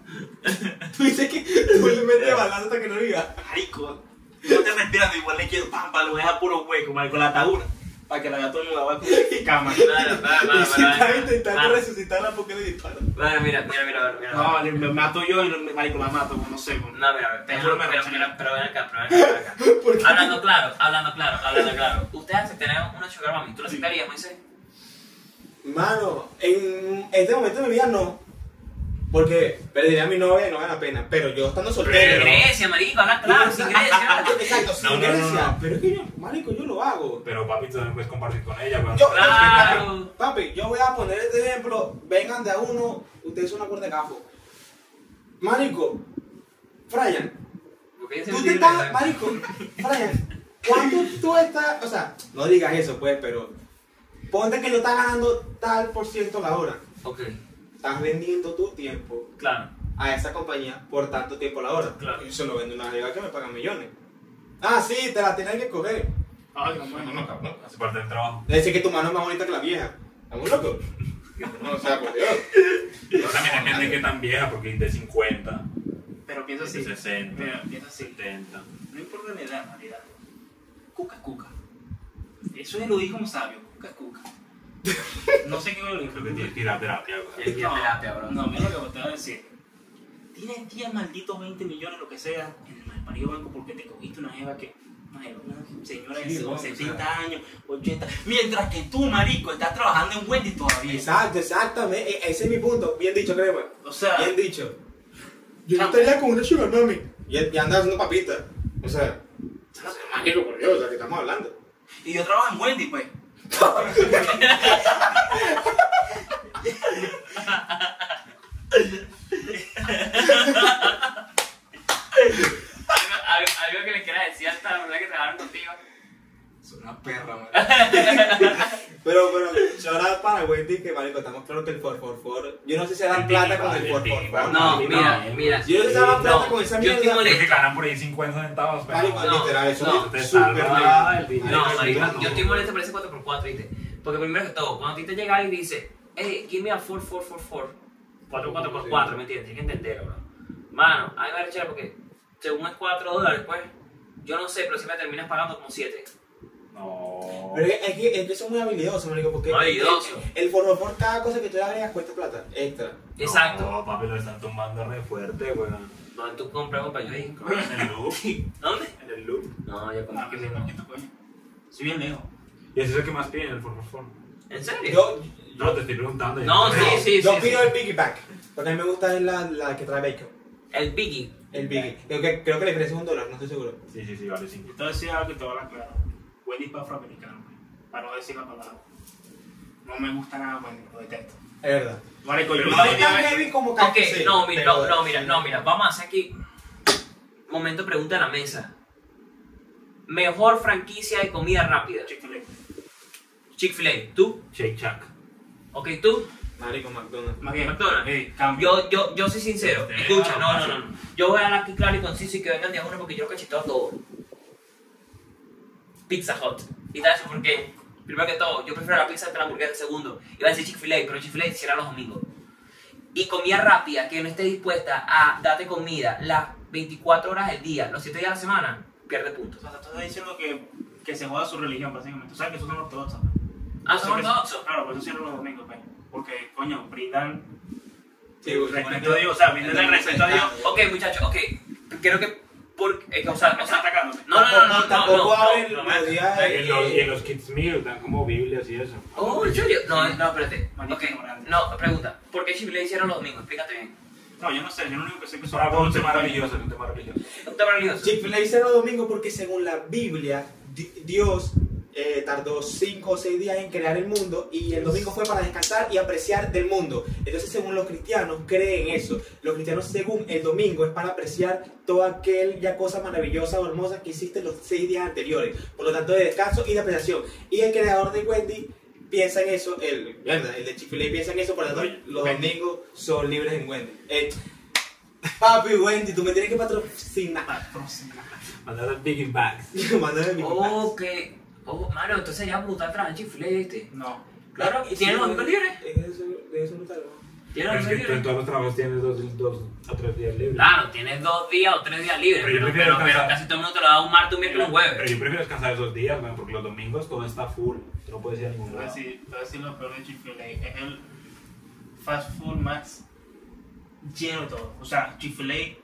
Tú dices que tú le metes balazo hasta que no diga. Marico, no te respirando, igual le quiero pam, pam, lo deja puro hueco, marico, la atadura. Para que la gato no la va a cama. Claro, Y claro, si estás intentando resucitarla, ¿por qué le disparas? mira, mira, mira, mira. No, me mato yo y lo- marico la mato, no sé. con- No, mira, pero, pero, rechazan. pero, pero ven acá, pero ven acá. Hablando claro, hablando claro, hablando claro. Ustedes aceptarían una sugar mami, ¿tú lo aceptarías, Moisés? Mano, en este momento de mi vida no. Porque perdería a mi novia y no vale la pena. Pero yo estando Sin soltero. Grecia, marico, habla claro, sin Grecia. Exacto, sin No, no, no, Grecia. no. Pero es que yo, marico, yo lo hago. Pero papi, tú también puedes compartir con ella. Yo, Claro. papi, yo voy a poner este ejemplo. Vengan de a uno, ustedes son una cuerda de gafo. Marico, Brian, tú te estás, marico, Brian, ¿cuánto tú estás, o sea, no digas eso pues, pero ponte que yo estás ganando tal por ciento la hora. Ok, Estás vendiendo tu tiempo claro. a esa compañía por tanto tiempo la hora. Claro. Y se lo vende una jeva que me pagan millones. Ah, sí, te la tienes que coger. Ay, no, No, no, cabrón. Hace parte del trabajo. Decir que tu mano es más bonita que la vieja. ¿Estamos locos? No, o sea, por Dios. Pero también depende de qué tan vieja, porque de 50, Pero piensa de así. 60, Mira, piensa así. 70. No importa la edad, en realidad. Cuca es cuca. Eso es lo dijo un sabio. Cuca es cuca. No sé qué me lo. Creo que tienes que ir a terapia, día de terapia, bro. No, mira lo que te voy a decir. Tienes 10 malditos 20 millones, lo que sea, en el malparido banco porque te cogiste una jeva que. Una señora de Sí, no, o 70 sea. años, 80. Mientras que tú, marico, estás trabajando en Wendy todavía. Exacto, exactamente. E- Ese es mi punto. Bien dicho, crema. O sea, Bien dicho. Yo no estaría con una sugar mami. Y, y anda haciendo papita. O sea, marico, por Dios, o sea, que estamos hablando. y yo trabajo en Wendy, pues. Algo, que le quieras decir a esta persona que trabajaron contigo. Soy una perra, man. Pero, pero, ahora para Wendy, que marico, estamos claros que el 444. Yo no sé si dan plata con el Bag, el Biggie 444. Bag. No, mira, mira. Yo no sé si dan plata con esa yo mierda. estoy Es que ganan por ahí 50 centavos, pero. Marico, No, literal, eso no, es súper. No, Marico, yo estoy molesto por ese 4x4, ¿viste? Porque primero que todo, cuando a ti te llega alguien y dice, hey, give me a 4444, 4444, ¿me entiendes? Tienes que entenderlo, bro. Mano, a mí me da rechera porque según es 4 dólares, pues, yo no sé, pero si me terminas pagando como 7. No. Pero es que, es que, es que son muy habilidosos, marico, porque habilidoso. el 444, cada cosa que tú le agregas cuesta plata, extra. Exacto. No, papi, lo están tumbando re fuerte, weón. ¿Dónde tú compras? Yo dije, En el loop. ¿dónde? En el loop. No, yo Ah, compré que que no. me coño. Soy bien lejos. Y ese es el que más piden, el 4x4. ¿En serio? Yo, No, te estoy preguntando. yo No, creo. sí, sí, yo sí. pido sí. el piggyback, porque a mí me gusta es la, la que trae bacon. El Biggie. El biggie. Creo que, creo que le precio un dólar, no estoy seguro. Sí, sí, sí, vale 5. Yo te voy a decir algo que te voy a hablar claro. Wendy es para afroamericano, para no decir la palabra. No me gusta nada Wendy, lo detesto. Es verdad. Marico, yo No no es tan heavy como Ok, KFC, no, mira, no, no, mira, no, mira, vamos a hacer aquí. Momento pregunta en la mesa. Mejor franquicia de comida rápida. Chick-fil-A. Chick-fil-A. ¿Tú? Shake Shack. Ok, ¿tú? Marico, McDonald's. McDonald's. Yo, yo, yo soy sincero. Este, Escucha, no, no, no. Yo voy a hablar aquí claro y conciso y que vengan de a uno porque yo lo cacheteo a todo. Pizza Hut. ¿Y sabes por qué? Primero que todo, yo prefiero la pizza de la hamburguesa. Segundo, iba a decir Chick-fil-A, pero Chick-fil-A cierra los domingos. Y comida rápida que no esté dispuesta a darte comida las 24 horas del día, los 7 días de la semana, pierde O puntos. sea, tú estás diciendo que, que se joda su religión, básicamente. Tú sabes que esos son ortodoxos. Ah, son eso- ortodoxos. Claro, por eso cierran los domingos, pues. Porque, coño, brindan Sí, güey, respeto a Dios. O sea, brindan el respeto a Dios. Ok, muchachos, ok. Creo que. Por, eh, o sea, o sea. No, no, no, no, no, Tampoco no, no, abren en los, Kids Meal dan como Biblias y eso. Oh, ¿en serio? No, no, espérate. No, pregunta. ¿Por qué Chick-fil-A hicieron los domingos? Explícate bien. No, yo no sé, yo lo único que sé es que son Para un tema religioso, un tema religioso. ¿Un tema religioso? Hicieron los domingos porque según la Biblia, Di- Dios eh, tardó 5 o 6 días en crear el mundo y el domingo fue para descansar y apreciar del mundo. Entonces, según los cristianos, creen eso. Los cristianos, según el domingo, es para apreciar toda aquella cosa maravillosa o hermosa que hiciste los 6 días anteriores. Por lo tanto, de descanso y de apreciación. Y el creador de Wendy piensa en eso, el, mierda, el de Chick-fil-A piensa en eso, por lo tanto, los Wendy. domingos son libres en Wendy. Eh, papi, Wendy, tú me tienes que patrocinar. Patrocina. Mandar a Biggie Bags. Mándame mi papá. Ok. Oh, mano, entonces ya brutal trabajar en Chick-fil-A, ¿viste? No. Claro, ¿y tienen los domingos libres? Eso, de eso no está loco. ¿Tienen Pero los es tú en libres? todos los trabajos tienes dos, dos a tres días libres. Claro, tienes dos días o tres días libres, Pero yo pero, prefiero pero, pero casi todo el mundo te lo da un martes, un miércoles, un Pero jueves. yo prefiero descansar esos días, man, porque los domingos todo está full. No puedes ir a ningún lado. decir, te voy a decir lo peor de Chick-fil-A. Es el fast food más lleno de todo. O sea, Chick-fil-A,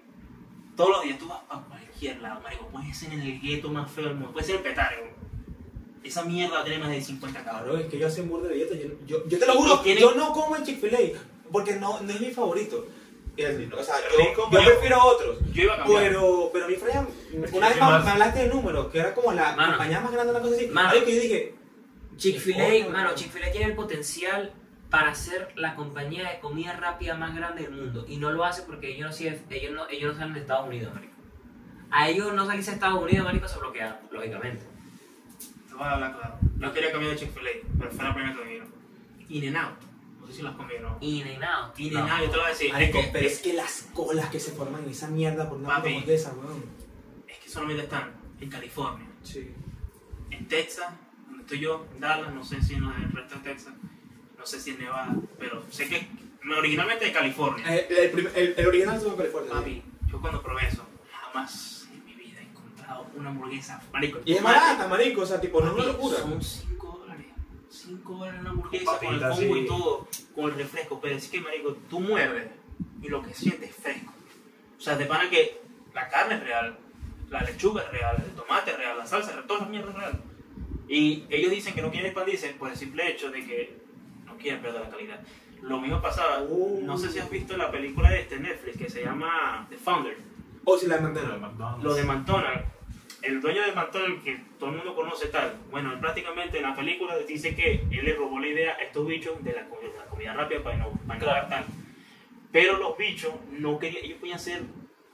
todos los días tú vas a cualquier lado, marico. Puede ser en el gueto más feo del mundo, puede ser el petario. Esa mierda tiene más de 50 cabros. Claro, es que yo hacen burda de dieta. Yo, yo, yo te lo juro, tiene- yo no como en Chick-fil-A porque no, no es mi favorito. Es O sea, yo, Rico, yo pero- prefiero otros. Yo iba a cambiar. Pero, pero mi Freya, que una vez me, más- me hablaste de números, que era como la Mano. compañía más grande, una cosa así. Mano. Marico, yo dije, Chick-fil-A, mano, no. Chick-fil-A tiene el potencial para ser la compañía de comida rápida más grande del mundo. Y no lo hace porque ellos no, siguen- ellos no, ellos no salen de Estados Unidos, marico. A ellos no salirse de Estados Unidos, marico, se bloquea, lógicamente. Voy a hablar claro. Yo quería cambiar de Chick-fil-A, pero fue la primera que me vino. In and Out. No sé si las comí o no. In and out. In and Out, yo te lo voy a decir. Marico, es, que, pero es que las colas que se forman en esa mierda por una hamburguesa, weón. es que solamente están en California. Sí. en Texas, donde estoy yo, en Dallas, no sé si en el resto de Texas, no sé si en Nevada, pero sé que originalmente de California. Eh, El, prim- el, el original estuvo en California. Papi, yo cuando probé eso, jamás una hamburguesa, marico. Y es barata, marico, o sea, tipo, no es una locura. Son 5 dólares. 5 dólares una hamburguesa Con el combo sí. y todo, con el refresco, pero es que, marico, tú muerdes y lo que sientes es fresco. O sea, te pana que la carne es real, la lechuga es real, el tomate es real, la salsa es real, toda esa mierda es real. Y ellos dicen que no quieren expandirse por el simple hecho de que no quieren perder la calidad. Lo mismo pasaba, Uh. no sé si has visto la película de este Netflix que se llama The Founder, O si la de. McDonald's. lo de McDonald's. El dueño de McDonald's, que todo el mundo conoce tal, bueno, él prácticamente en la película dice que él le robó la idea a estos bichos de la, de la comida rápida para no, para dar tal. Pero los bichos no querían, ellos podían ser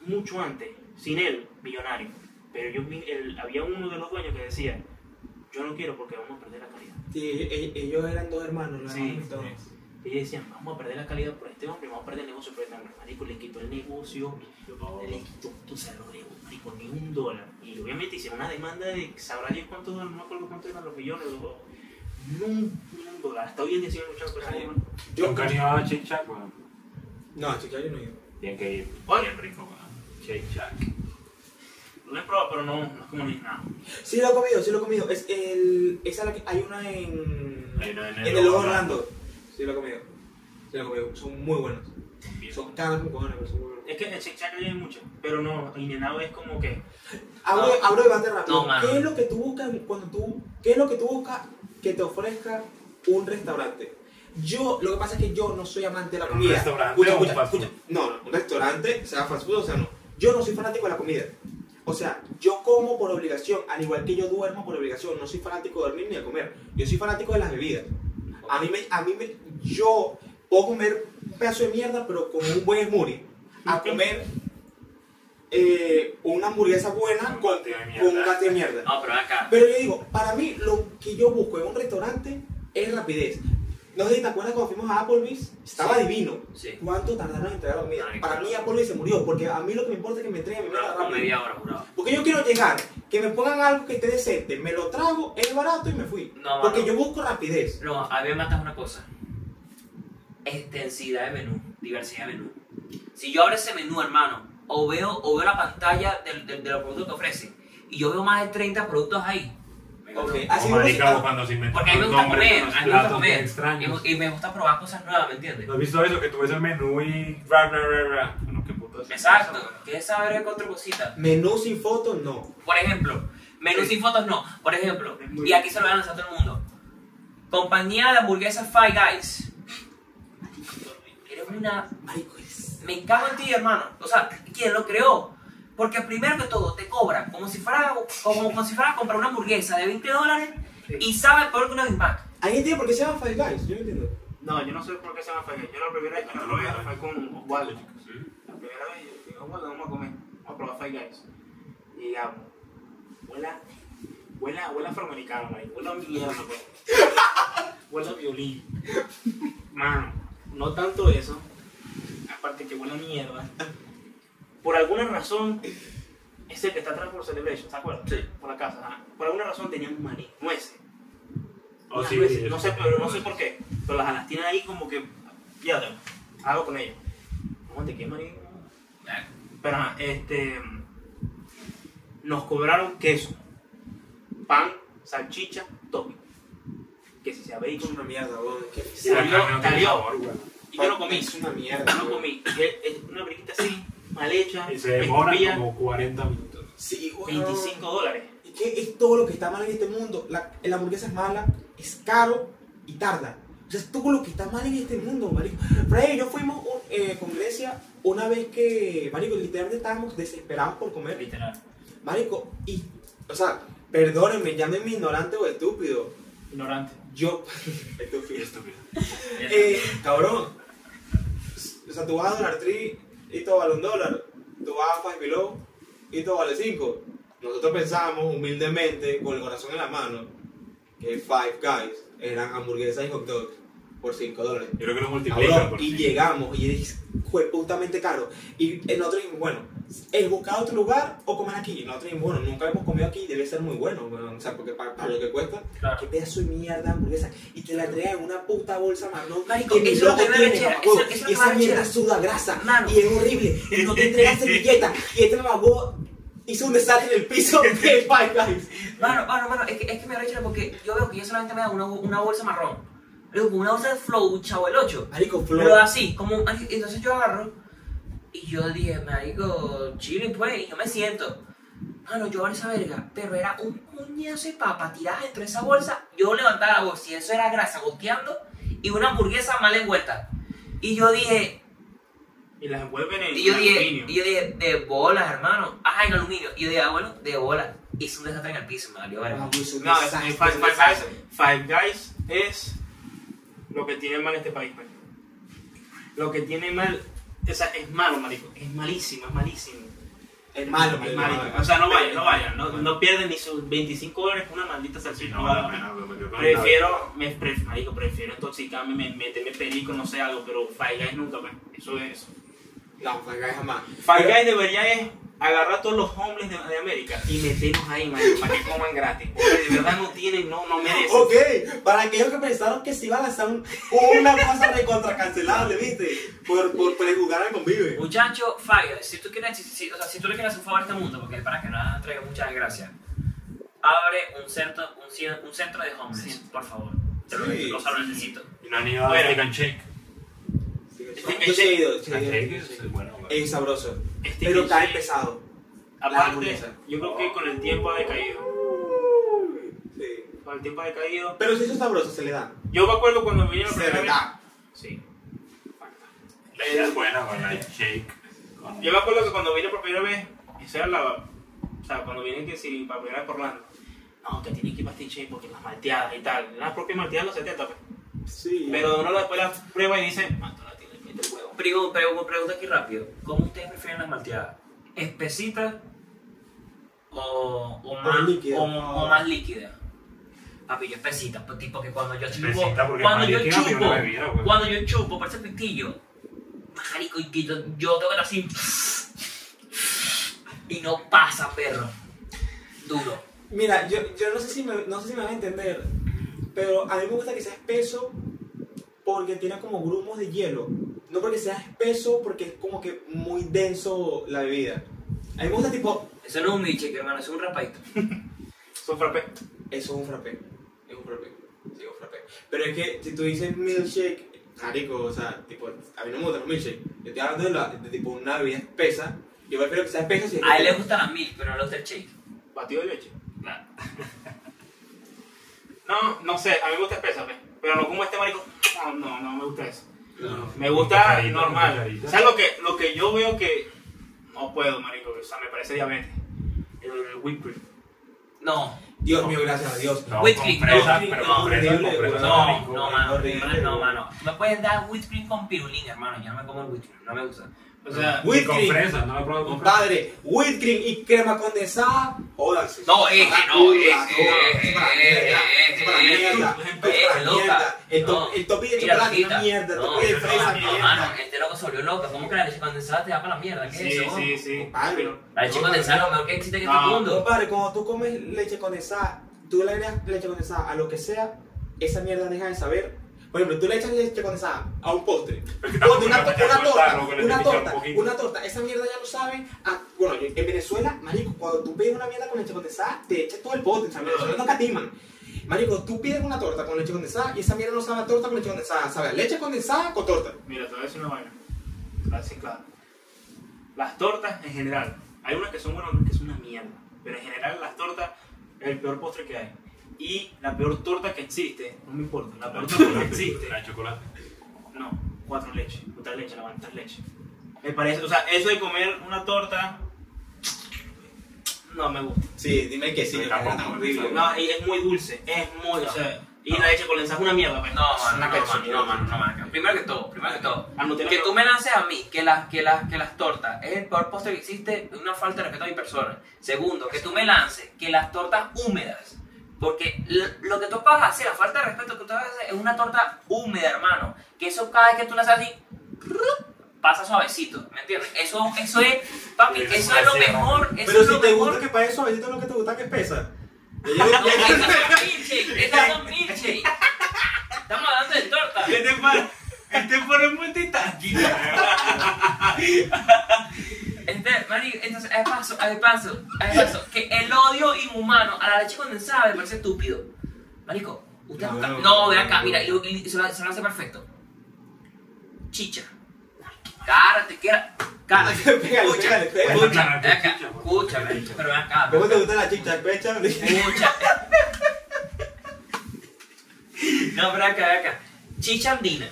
mucho antes, sin él, millonario. Pero ellos, mi- el- había uno de los dueños que decía, yo no quiero porque vamos a perder la calidad. Sí, e- ellos eran dos hermanos, Sí. Y ellos decían, vamos a perder la calidad por este hombre, vamos a perder el negocio por este hombre. Marico, le quitó el negocio, le quitó, tú sabes, marico, ni un dólar. Y obviamente hicieron una demanda de, sabrá Dios cuántos dólares, no me acuerdo cuántos eran los millones, los, ni un, ni un dólar. Hasta hoy en día siguen luchando por ese Ay, tema. Yo, Nunca ido a Shack, weón. no, chicos, yo no he ido. Tienen que ir. Oye. Rico, weón. Shack. Lo he probado, pero no, no es como ni nada. Sí lo he comido, sí lo he comido. Es el, esa la que hay una en, Hay una en en el el Ojo Orlando. Orlando. Sí lo he comido. Sí lo he comido. Son muy buenos. Son caras muy buenas, pero son muy buenos. Es que en Shake Shack hay mucho, pero no, Inenado es como que, Abro, No. abro debate rápido. No. ¿Qué es lo que tú buscas cuando tú, qué es lo que tú buscas que te ofrezca un restaurante? Yo, lo que pasa es que yo no soy amante de la ¿Un comida. restaurante o un fast food? No, no, un restaurante, sea fast food o sea no. Yo no soy fanático de la comida. O sea, yo como por obligación, al igual que yo duermo por obligación. No soy fanático de dormir ni de comer. Yo soy fanático de las bebidas. A mí me, a mí me, yo puedo comer un pedazo de mierda, pero con un buen smoothie. A comer eh, una hamburguesa buena con, con un batido de mierda. No, pero acá. Pero yo digo, para mí lo que yo busco en un restaurante es rapidez. No sé si te acuerdas cuando fuimos a Applebee's, estaba divino. Sí. ¿Cuánto tardaron en entregar la comida? Ay, Para mí Applebee's se murió, porque a mí lo que me importa es que me entreguen mi mierda rápido. media hora, jurado. Porque yo quiero llegar, que me pongan algo que esté decente, me lo trago, es barato y me fui. No, porque mano. yo busco rapidez. No, a mí me mata una cosa. Extensidad de menú, diversidad de menú. Si yo abro ese menú, hermano, o veo, o veo la pantalla del- del- de, los productos que ofrecen, y yo veo más de 30 productos ahí. me Ok, ganó. así O marica, vamos o cuando se inventan Porque a mí me gusta de comer, a mí me gusta comer. extraños. Y, y me gusta probar cosas nuevas, ¿me entiendes? ¿No has visto eso? Que tú ves el menú y... Ra, ra, ra, ra. Bueno, qué puto es Exacto, es saber qué otra cosita. Menú sin fotos, no. Por ejemplo, menú sin fotos no. Por ejemplo, y aquí se lo van a lanzar a todo el mundo. Compañía de hamburguesas Five Guys. Una Marico, es... Me cago en ti, hermano. O sea, ¿quién lo creó? Porque primero que todo te cobran como si fuera, como, como si fuera a comprar una hamburguesa de 20 dólares y sabe peor que una Big Mac. ¿Alguien entiende por qué se llama Five Guys? Yo no entiendo. No, yo no sé por qué se llama Five Guys. Yo la primera vez que lo probé fue con Osvaldo. La primera vez yo dije, vamos a comer. Vamos a probar Five Guys. Y llegamos. Huela, huela, huela afroamericano, marico. Huela a mierda, pues. Huela a violín. Mano, no tanto eso. Aparte que huele a mierda. Por alguna razón, ese que está atrás por Celebration, ¿se acuerdan? Sí. Por la casa. ajá. Por alguna razón tenía un maní, nueces. Oh, sí, nueces, no sé, pero no sé por qué. Pero las las tienen ahí como que. Ya, hago con ellas. ¿Cómo te quema? Pero ajá, este. Nos cobraron queso, pan, salchicha, topping. Que si sea Es bacon. una mierda, weón. ¿Qué Y Salió- no salió. sabor, güey. Y yo lo comí. Es una mierda. Weón. comí. Y es, es una briquita así, mal hecha. Y se demora como 40 minutos. Sí, weón. 25 dólares. Es que es todo lo que está mal en este mundo. La, la hamburguesa es mala, es caro y tarda. O sea, es todo lo que está mal en este mundo, marico. Fray y yo fuimos un- eh, con Grecia una vez que, marico, literalmente estábamos desesperados por comer. Literal. Marico, y, o sea, perdónenme, llámenme ignorante o estúpido. Ignorante. Yo, estúpido. Estúpido. Eh, cabrón. O sea, tú vas a Dollar Tree y todo vale un dólar. Tú vas a Five Below y todo vale cinco. Nosotros pensamos humildemente, con el corazón en la mano, que Five Guys eran hamburguesas y hot dogs por 5 dólares. Yo creo que lo multiplican por y sí. llegamos y es fue putamente caro. Y nosotros dijimos, bueno, ¿el buscar otro lugar o comer aquí? Y nosotros dijimos, bueno, nunca hemos comido aquí, debe ser muy bueno. weón. O sea, porque para, para lo que cuesta, Claro. qué pedazo de mierda hamburguesa. Y te la entregan en una puta bolsa marrón. Marico, que eso tiene, rechera, mamagüevo. eso- eso es lo Y esa mierda rechera. suda grasa. Mano. Y es horrible. Y no te entregan servilleta. Y este mamagüevo hizo un desastre en el piso de Five Guys. Mano, mano, mano, es que, es que me arrecha porque yo veo que ellos solamente me dan una, una bolsa marrón. Luego, con una bolsa de flow, chavo, el 8. Marico, Pero Flor. así, como, entonces yo agarro y yo dije, marico, chile pues, y yo me siento. Mano, yo abrí esa verga, pero era un puñazo de papa tirada dentro de esa bolsa. Yo levantaba la bolsa y eso era grasa goteando y una hamburguesa mal envuelta. Y yo dije, Y las envuelven en y yo en dije, aluminio. y yo dije, de bolas, hermano. Ajá, en aluminio. Y yo dije, ah, bueno, de bolas. Hice un desastre en el piso, me valió verga. Mamagüevo, es un No, es- Five, Five. Guys, Five Guys es lo que tiene mal este país, marico. Lo que tiene mal, o sea, es malo, marico. Es malísimo, es malísimo. Es malo, Es marico. malísimo. O sea, no vayan, no vayan. No, no pierden ni sus 25 dólares por una maldita salchicha. no no vale la pena. me Prefiero, me, pre- marico, prefiero intoxicarme, me- meterme perico, no sé algo, pero Five Guys nunca, pues. Eso es eso. No, Five Guys jamás. Five Pero- Guys debería es agarrar a todos los homeless de, de América y meterlos ahí, marico, para que coman gratis. Porque de verdad no tienen, no, no merecen. Ok, para aquellos que pensaron que se iba a lanzar un- una cosa recontra cancelable, ¿viste? Por, por prejugar al convive. Muchacho, Fire, si tú quieres, si, si- o sea, si tú le quieres hacer un favor a este mundo, porque para que no traiga mucha desgracia, abre un centro, un, cien- un centro de homeless, Sí. por favor. Te lo, Sí. lo solo necesito. Y no han ido a Bueno. Steak and Shake. Yo sí he ido. Shake es sabroso. Este Pero cae sí, pesado. Aparte, yo creo que con el tiempo ha decaído. Sí. Con el tiempo ha decaído. Pero si eso es sabroso, se le da. Yo me acuerdo cuando vinieron la Se primera le vez. da. Sí. La idea es buena, güey. La shake. con- Yo me acuerdo que cuando vine por primera vez, esa era la. O sea, cuando vine que si para primera vez por Orlando. No, que tiene que ir para Stitch porque las malteadas y tal. Las propias malteadas los 70, pues. Sí. Pero uno después las prueba y dice, "Ah, tú la tienes, mete el huevo. Pregu- pregu- pregunta aquí rápido. ¿Cómo ustedes prefieren las malteadas? ¿Espesitas o, o, más, líquidas. o, o más líquidas? Papi, yo espesita, pues, tipo que cuando yo chupo, cuando yo chupo, bebida, pues. cuando yo chupo por ese pitillo, marico, y yo, yo tengo que estar así, y no pasa, perro, duro. Mira, yo, yo no, sé si me, no sé si me van a entender, pero a mí me gusta que sea espeso porque tiene como grumos de hielo. No porque sea espeso, porque es como que muy denso la bebida. A mí me gusta tipo, Eso no es un milkshake, hermano, eso es un rapadito. Son frappé. eso es un frappé. Es un frappé. Sí, un frappé. Pero es que si tú dices milkshake, marico, o sea, tipo, a mí no me gustan los milkshakes. Yo estoy hablando de, la, de tipo una bebida espesa. Yo prefiero que sea espesa si es A él le gusta la milk, pero no le gusta el shake. Batido de leche. Claro. No, no sé, a mí me gusta espesa, pero no como este marico. No, no, no me gusta eso. No. Me gusta Cucharita, normal. cucharita. O sea, lo que, lo que yo veo que no puedo, marico, o sea, me parece diabetes. El, el whipped cream. No, Dios mío, gracias a Dios. No, Whipped cream, no, pero no, con con no, no, mano, no, mano. Me puedes dar whipped cream con pirulín, hermano, yo no me como el whipped cream, no me gusta. O sea, Y Whipped con cream. fresa, no lo he probado con fresa. Compadre, whipped cream y crema condensada. Jódanse. No, eh, no, eh, es para eh, mierda, eh, es para mierda, es para mierda. El to- No. El topi de chocolate es mierda, el No, topi de no, fresa no, es No, mierda. este loco se volvió loco, ¿cómo que la leche condensada te da para la mierda? ¿Qué sí, es eso? sí, sí. Pero- La leche condensada es lo mejor que existe en este No. mundo. Compadre, cuando tú comes leche condensada, tú le agregas leche condensada a lo que sea, esa mierda deja de saber. Por ejemplo, tú le echas leche condensada a un postre. Ponte una, to- torta, una torta, una torta. Esa mierda ya lo saben. a- bueno, en Venezuela, marico, cuando tú pides una mierda con leche condensada, te echas todo el pote. O sea, en Venezuela no catiman. Marico, tú pides una torta con leche condensada y esa mierda no sabe a torta con leche condensada. Sabe a leche condensada con torta. Mira, te voy a decir una vaina. Así claro. Las tortas en general, hay unas que son buenas, otras que son una mierda. Pero en general las tortas es el peor postre que hay. Y la peor torta que existe, no me importa, la peor torta que existe, La de chocolate. no, cuatro leches, otra leche, la van tres leches. Me parece, o sea, eso de comer una torta, no me gusta. Sí, dime que sí, tan horrible. No, y es muy dulce, es muy, o sea, y la leche condensada es una mierda. pues. No, mano, Una no, mano, no, mano, no, mano. Primero que todo, primero que todo. Ah, Que tú me lances a mí que las, que, las, que las tortas es el peor postre que existe, es una falta de respeto a mi persona. Segundo, que tú me lances que las tortas húmedas, porque lo, que tú vas a hacer, la falta de respeto que tú vas a hacer es una torta húmeda, hermano. Que eso cada vez que tú la haces así, pasa suavecito, ¿me entiendes? Eso, eso es, papi, Eso eso es es lo mejor, eso Pero es si lo te mejor. gusta que para eso, es lo que te gusta que pesa. Estas son milkshake, estas son milkshake. Estamos hablando de torta. ¿Qué te pasa? Este pone multitasking. Este, marico, entonces, al paso, al paso, al paso, que el odio inhumano a la leche condensada me parece estúpido. Marico, usted No, no, No, no, ven acá, no. mira, y, y se, lo, se lo hace perfecto. Chicha. Cárate, quiera. Cárate. Pégale, escúchame, favor. pero ven acá. ¿Cómo te gusta la chicha pecha? Escucha. No, pero acá, ven acá. Chicha andina.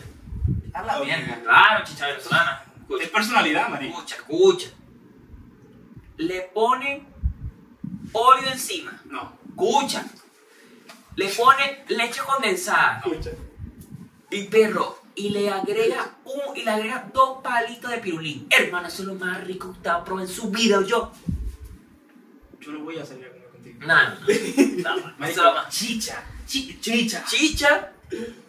A la mierda. Claro, chicha venezolana. Es personalidad, marico. Escucha, escucha. Le ponen óleo encima. No. Escucha. Le pone leche condensada. Escucha. Y perro. Y le agrega un, y le agrega dos palitos de pirulín. Hermano, eso es lo más rico que usted ha probado en su vida, yo. Yo no voy a salir a comer contigo. No, no, no. no, eso más. chicha. Chi- chicha. Chicha.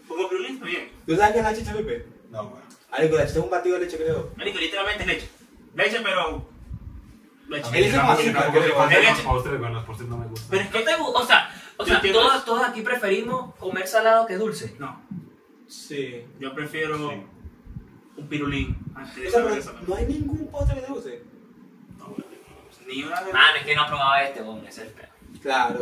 Como pirulín está bien. ¿Tú sabes qué es la chicha, Pepe? No, bueno. Marico, la chicha es un batido de leche, creo. Marico, literalmente es leche. Leche, pero. Él es de Es los postres, no me gustan. Pero es ¿No que. te gusta? O sea, o sea todos, todos aquí preferimos comer salado que dulce. No. Sí. Yo prefiero Sí. un pirulín antes de O sea, saber pero eso. no hay ningún postre que te guste. No, bueno. Ni una de. Mano, es que no ha probado este, hombre, ese es el peor. Claro.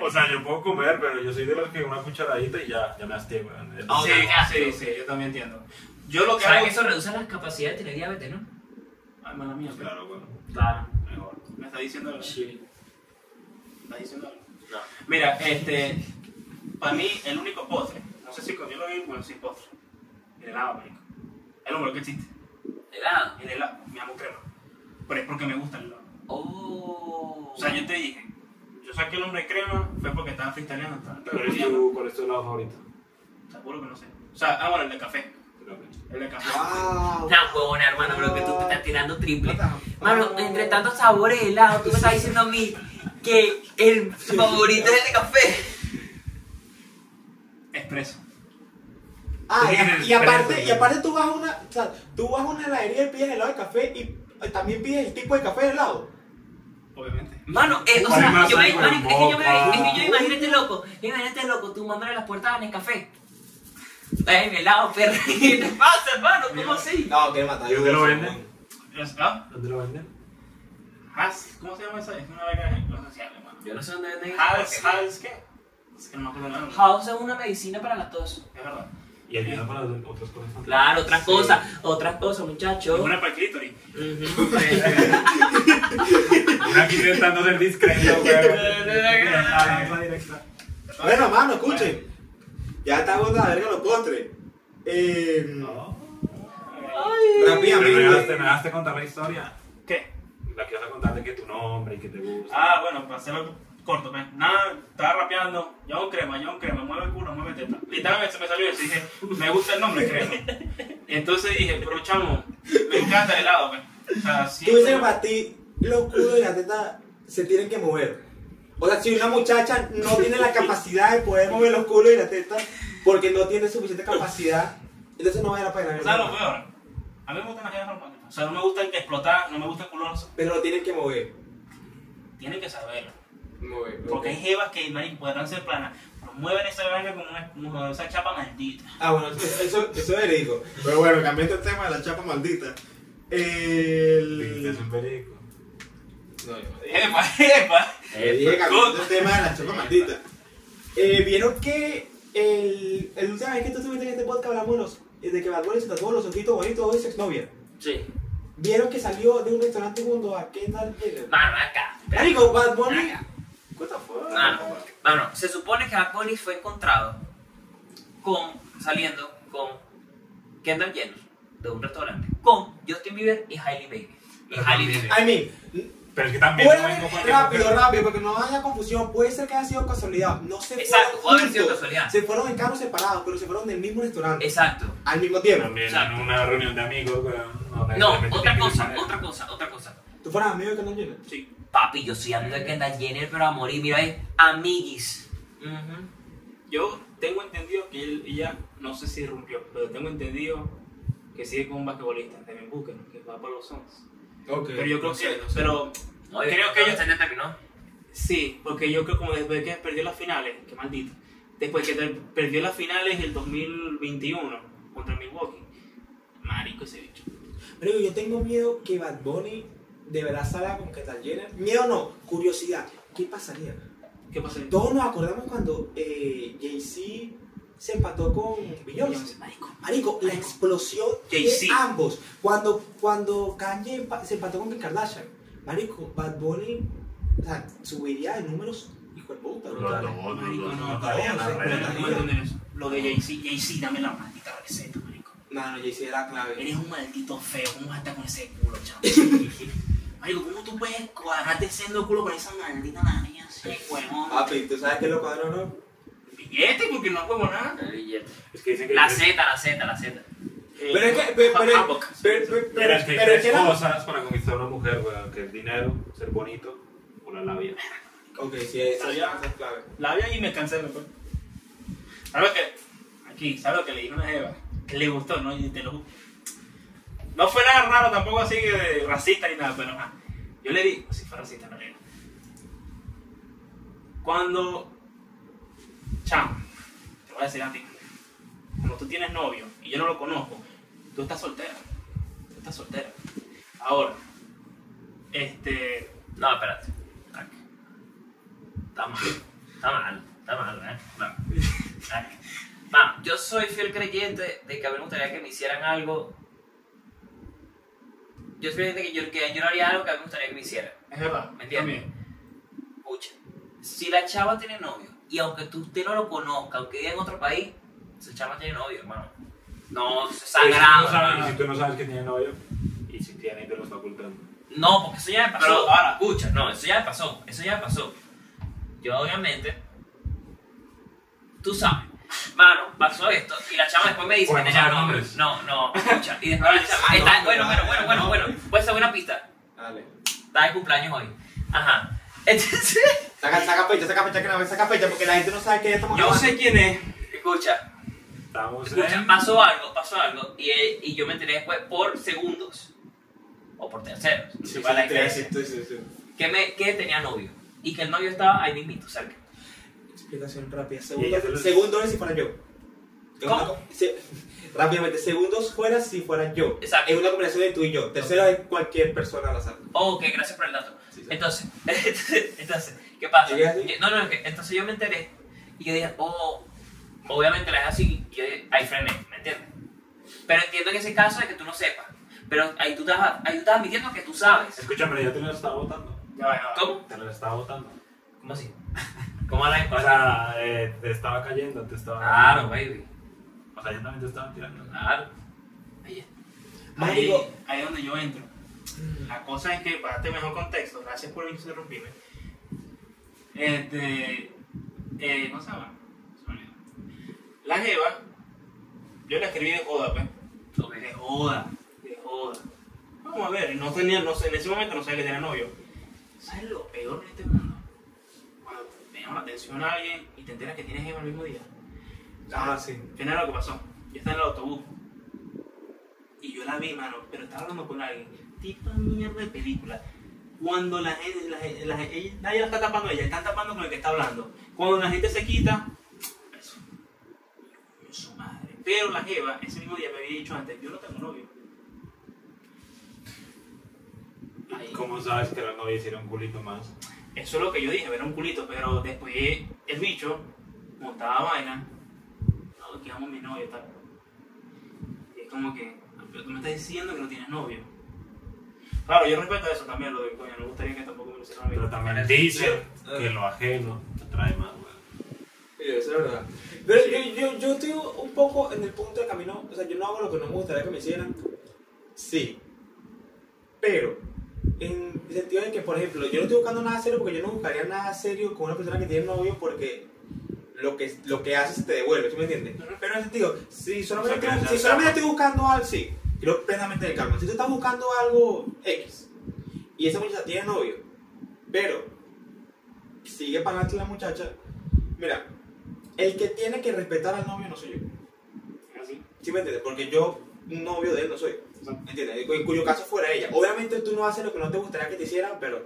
O sea, yo puedo comer, pero yo soy de los que una cucharadita y ya, ya me hasté, weón. Ah, Sí, sí, sí, yo también entiendo. Yo lo que ¿Sabes hago. que eso reduce las capacidades de tener diabetes, no? Ay, mala mía, Claro, bueno. Claro. Mejor. me está diciendo algo. Sí. Me está diciendo algo. No. Mira, este. Para mí, el único postre. No sé si con yo lo vi, bueno, sin postre. El helado, marico. Lo mejor que existe. Helado. El helado, me amo crema. Pero es porque me gusta el helado. Oh. O sea, yo te dije, yo saqué el nombre de crema fue porque estaba freestyleando. Estaba ¿Cuál es tu, cuál es tu helado favorito? Seguro que no sé. O sea, ah, bueno, el de café. El de café. Wow. Una huevona, hermano, pero que tú te estás tirando triple. Mano, entre tantos sabores de helado, tú me estás diciendo a mí que el favorito es el de café. expreso. Ah, y, y aparte, y aparte tú vas a una, o sea, tú vas a una heladería y pides helado de café y eh, también pides el tipo de café de helado. Obviamente. Mano, eh, o sea, yo me, algo en marico, es que yo me, boca. es que yo imagínate loco, imagínate loco, tú mandándole las puertas en café. Ay, mi helado, perro, ¿qué te pasa, hermano? ¿Cómo así? No, que matar. ¿Y dónde lo venden? ¿Ah? ¿Dónde lo venden? Has- ¿Cómo se llama esa? Es una vaina no social, hermano. Yo no sé dónde venden porque- House, ¿qué? Es que no me acuerdo el nombre. House es una medicina para la tos. Es verdad. Y ayuda para otras cosas. Claro, otras Sí. cosas, otras cosas, muchachos. una para el clítoris. Uno aquí intentando ser discreto, directa. Bueno, mano, escuchen. Ya está bota la verga los postres. Eh, No. Ay. Me dejaste, me rápidamente. dejaste contar la historia. ¿Qué? La que vas a contar de que tu nombre y que te gusta. Ah, bueno, para hacerlo corto, pues. Nada, estaba rapeando. John Crema, John Crema, mueve el culo, mueve teta. Literalmente se me salió eso. Dije, me gusta el nombre, Crema. Y entonces dije, pero chamo, me encanta el helado, pues. O sea, Tú dices que para ti los culos y la teta se tienen que mover. O sea, si una muchacha no tiene la capacidad de poder mover los culos y la teta porque no tiene suficiente capacidad, entonces no vale la pena. ¿Sabes lo peor? A mí me gustan las jevas normales. O sea, no me gusta el que explotar, no me gusta el culoso. Pero lo tienen que mover. Tienen que saberlo. Mover. Porque hay jevas que marico, podrán ser planas, pero mueven esa vaina como, una, como esa chapa maldita. Ah, bueno, eso, eso, eso es verídico. Pero bueno, cambiando el tema de la chapa maldita. El... es un perico. No, no dije. ¡Epa, epa! Dije cambiando el tema de la chapa maldita. Eh, ¿Vieron que el, el última vez que tú estuviste en este podcast hablamos de, los, de que Bad Bunny se tatuó los ojitos bonitos de su exnovia? Sí. ¿Vieron que salió de un restaurante junto a Kendall Jenner? Mano, acá. Marico, Bad Bunny... What the fuck? Mano, mano, se supone que Bad Bunny fue encontrado con, saliendo con Kendall Jenner de un restaurante, con Justin Bieber y Hailey Bailey. Y Hailey Bieber. I mean, Pero es que también puede no haber- para rápido, rápido, porque no haya confusión. Puede ser que haya sido casualidad. No se Exacto, fueron puede haber sido casualidad. Se fueron en carros separados, pero se fueron del mismo restaurante. Exacto. Al mismo tiempo. También Exacto. en una reunión de amigos. No, necesariamente otra cosa, otra cosa, otra cosa. ¿Tú fueras amigo de Kendall Jenner? Sí. Papi, yo soy amigo de Kendall Jenner, pero a morir, mira, es amiguis. Ujú. Yo tengo entendido que él, ella, no sé si rompió, pero tengo entendido que sigue con un basquetbolista, Devin Booker, que va por los Suns. Pero yo creo No sé, que, no sé. pero No, Creo que ellos- se terminó. sí, porque yo creo como después que perdió las finales, que maldito, después que perdió las finales del 2021 contra Milwaukee, marico ese bicho. Pero yo tengo miedo que Bad Bunny de verdad salga con Kendall Jenner. Miedo no, curiosidad. ¿Qué pasaría? ¿Qué pasa? ahí? Todos nos acordamos cuando eh, Jay-Z se empató con Beyoncé. Marico. Marico, la explosión de ambos. Cuando, cuando Kanye se empató con Kim Kardashian. Marico, Bad Bunny o sea, subiría de números, hijo de puta. Lo de Jay-Z, Jay-Z, dame la maldita receta, marico. No, no, Jay-Z era clave. Eres un maldito feo, ¿cómo vas a estar con ese culo, chavo? Marico, ¿cómo tú puedes cuadrarte siendo culo con esa maldita nariz así, huevón? Papi, ¿tú sabes qué es lo cuadro no? Billete, porque no juego nada. El billete. Es que dicen que La Z, la Z, la Z. Pero es que, pero, pero, pero, pero, Pero pero, es que hay pero es tres que la- cosas para conquistar a una mujer, weón, que es dinero, ser bonito o la labia. Ok, sí, eso Ya. es clave. La vi y me cansé, me fue. ¿Sabes qué? Aquí, ¿sabes lo que le dije a una Eva? Que le gustó, ¿no? Y te lo No fue nada raro, tampoco así que de racista ni nada, pero ajá. Yo le di, si fue racista, no le. Cuando. Cham, te voy a decir a ti. Cuando tú tienes novio y yo no lo conozco, tú estás soltera. Tú estás soltera. Ahora, este. No, espérate. Está mal. Está mal. Está mal, ¿eh? No. Vamos, yo soy fiel creyente de que a mí me gustaría que me hicieran algo. Yo soy creyente que yo, que yo no haría algo que a mí me gustaría que me hicieran. Es verdad, ¿Me entiendes? Escucha, si la chava tiene novio, y aunque tú usted no lo conozca, aunque viva en otro país, esa chava tiene novio, hermano. No, es Y si tú sagrado. no sabes- hermano. Y si tú no sabes que tiene novio, y si tiene y te lo está ocultando. No, porque eso ya me pasó. Pero ahora- escucha, no, eso ya me pasó. Eso ya me pasó. Yo, obviamente, tú sabes, mano, pasó esto. Y la chava después me dice que ¿Podemos tenía? No, no, escucha. Y después la chava. Está, bueno, bueno, bueno, bueno, bueno. Puede ser una pista. Dale. Está de cumpleaños hoy. Ajá. Entonces, Saca, saca fecha, saca fecha, que no, saca fecha, porque la gente no sabe que ya estamos Yo grabando. sé quién es. Escucha, Estamos escucha, en... pasó algo, pasó algo. Y, y yo me enteré después por segundos. O por terceros. Sí, se fue a la sí, iglesia. sí, sí, sí. Que, me, que tenía novio. Y que el novio estaba ahí mismito, cerca. Explicación rápida. Y Segundo, segundo es si fuera yo. ¿Cómo? Rápidamente, segundos fuera si fuera yo. Exacto. Es una combinación de tú y yo. Tercero es cualquier persona al azar. Ok, gracias por el dato. Sí, sí. Entonces, entonces, ¿qué pasa? ¿Llegué así? No, no, es que- entonces yo me enteré y yo dije, oh, obviamente la es así y yo dije, ahí frené, ¿me entiendes? Pero entiendo en ese caso de que tú no sepas. Pero ahí tú estás, ahí tú estás admitiendo que tú sabes. Escúchame, ya te lo estaba votando. Ya ya va. ¿Cómo? Te lo estaba votando. ¿Cómo así? ¿Cómo la O sea, eh, te estaba cayendo, te estaba... Claro, baby. O sea, yo también te estaba tirando. Claro. Ahí, ahí, ahí es donde yo entro. La cosa es que, para darte mejor contexto, gracias por interrumpirme. Este. Eh, ¿Cómo se llama? La Jeva, yo la escribí de joda, pues. De joda, de joda. Vamos a ver, no tenía, no sé, en ese momento no sabía que tenía novio. ¿Sabes lo peor de este mundo? Cuando te llama la atención a alguien y te enteras que tienes Jeva el mismo día. Ah, sí. Final lo que pasó. Yo estaba en el autobús. Y yo la vi, mano, pero estaba hablando con alguien. Tipo mierda de película. Cuando la gente, la, la ella- nadie la está tapando ella, están tapando con el que está hablando. Cuando la gente se quita, eso. Su madre. Pero la Jeva, ese mismo día me había dicho antes, yo no tengo novio. Ahí. ¿Cómo sabes que la novia hiciera un culito más? Eso es lo que yo dije, era un culito, pero después el bicho montaba vaina. No, que amo a mi novio y tal. Y es como que, pero tú me estás diciendo que no tienes novio. Claro, yo respeto eso también, lo de coño, no me gustaría que tampoco me lo hicieran a mí. Pero también dicen que lo ajeno te trae más, güey. Sí, eso es verdad. Pero yo, yo, yo estoy un poco en el punto de camino, o sea, yo no hago lo que no me gustaría que me hicieran. Sí. Pero, en el sentido de que, por ejemplo, yo no estoy buscando nada serio porque yo no buscaría nada serio con una persona que tiene novio porque lo que, lo que hace se te devuelve, ¿tú me entiendes? Pero en el sentido, si solamente, O sea, estoy, si solamente estoy buscando algo, sí, creo plenamente en el karma. Si tú estás buscando algo X y esa muchacha tiene novio, pero sigue adelante la muchacha, mira, el que tiene que respetar al novio no soy yo. Así. ¿Sí me entiendes? Porque yo, un novio de él no soy. ¿Me entiendes? En cuyo caso fuera ella. Obviamente tú no haces lo que no te gustaría que te hicieran, pero,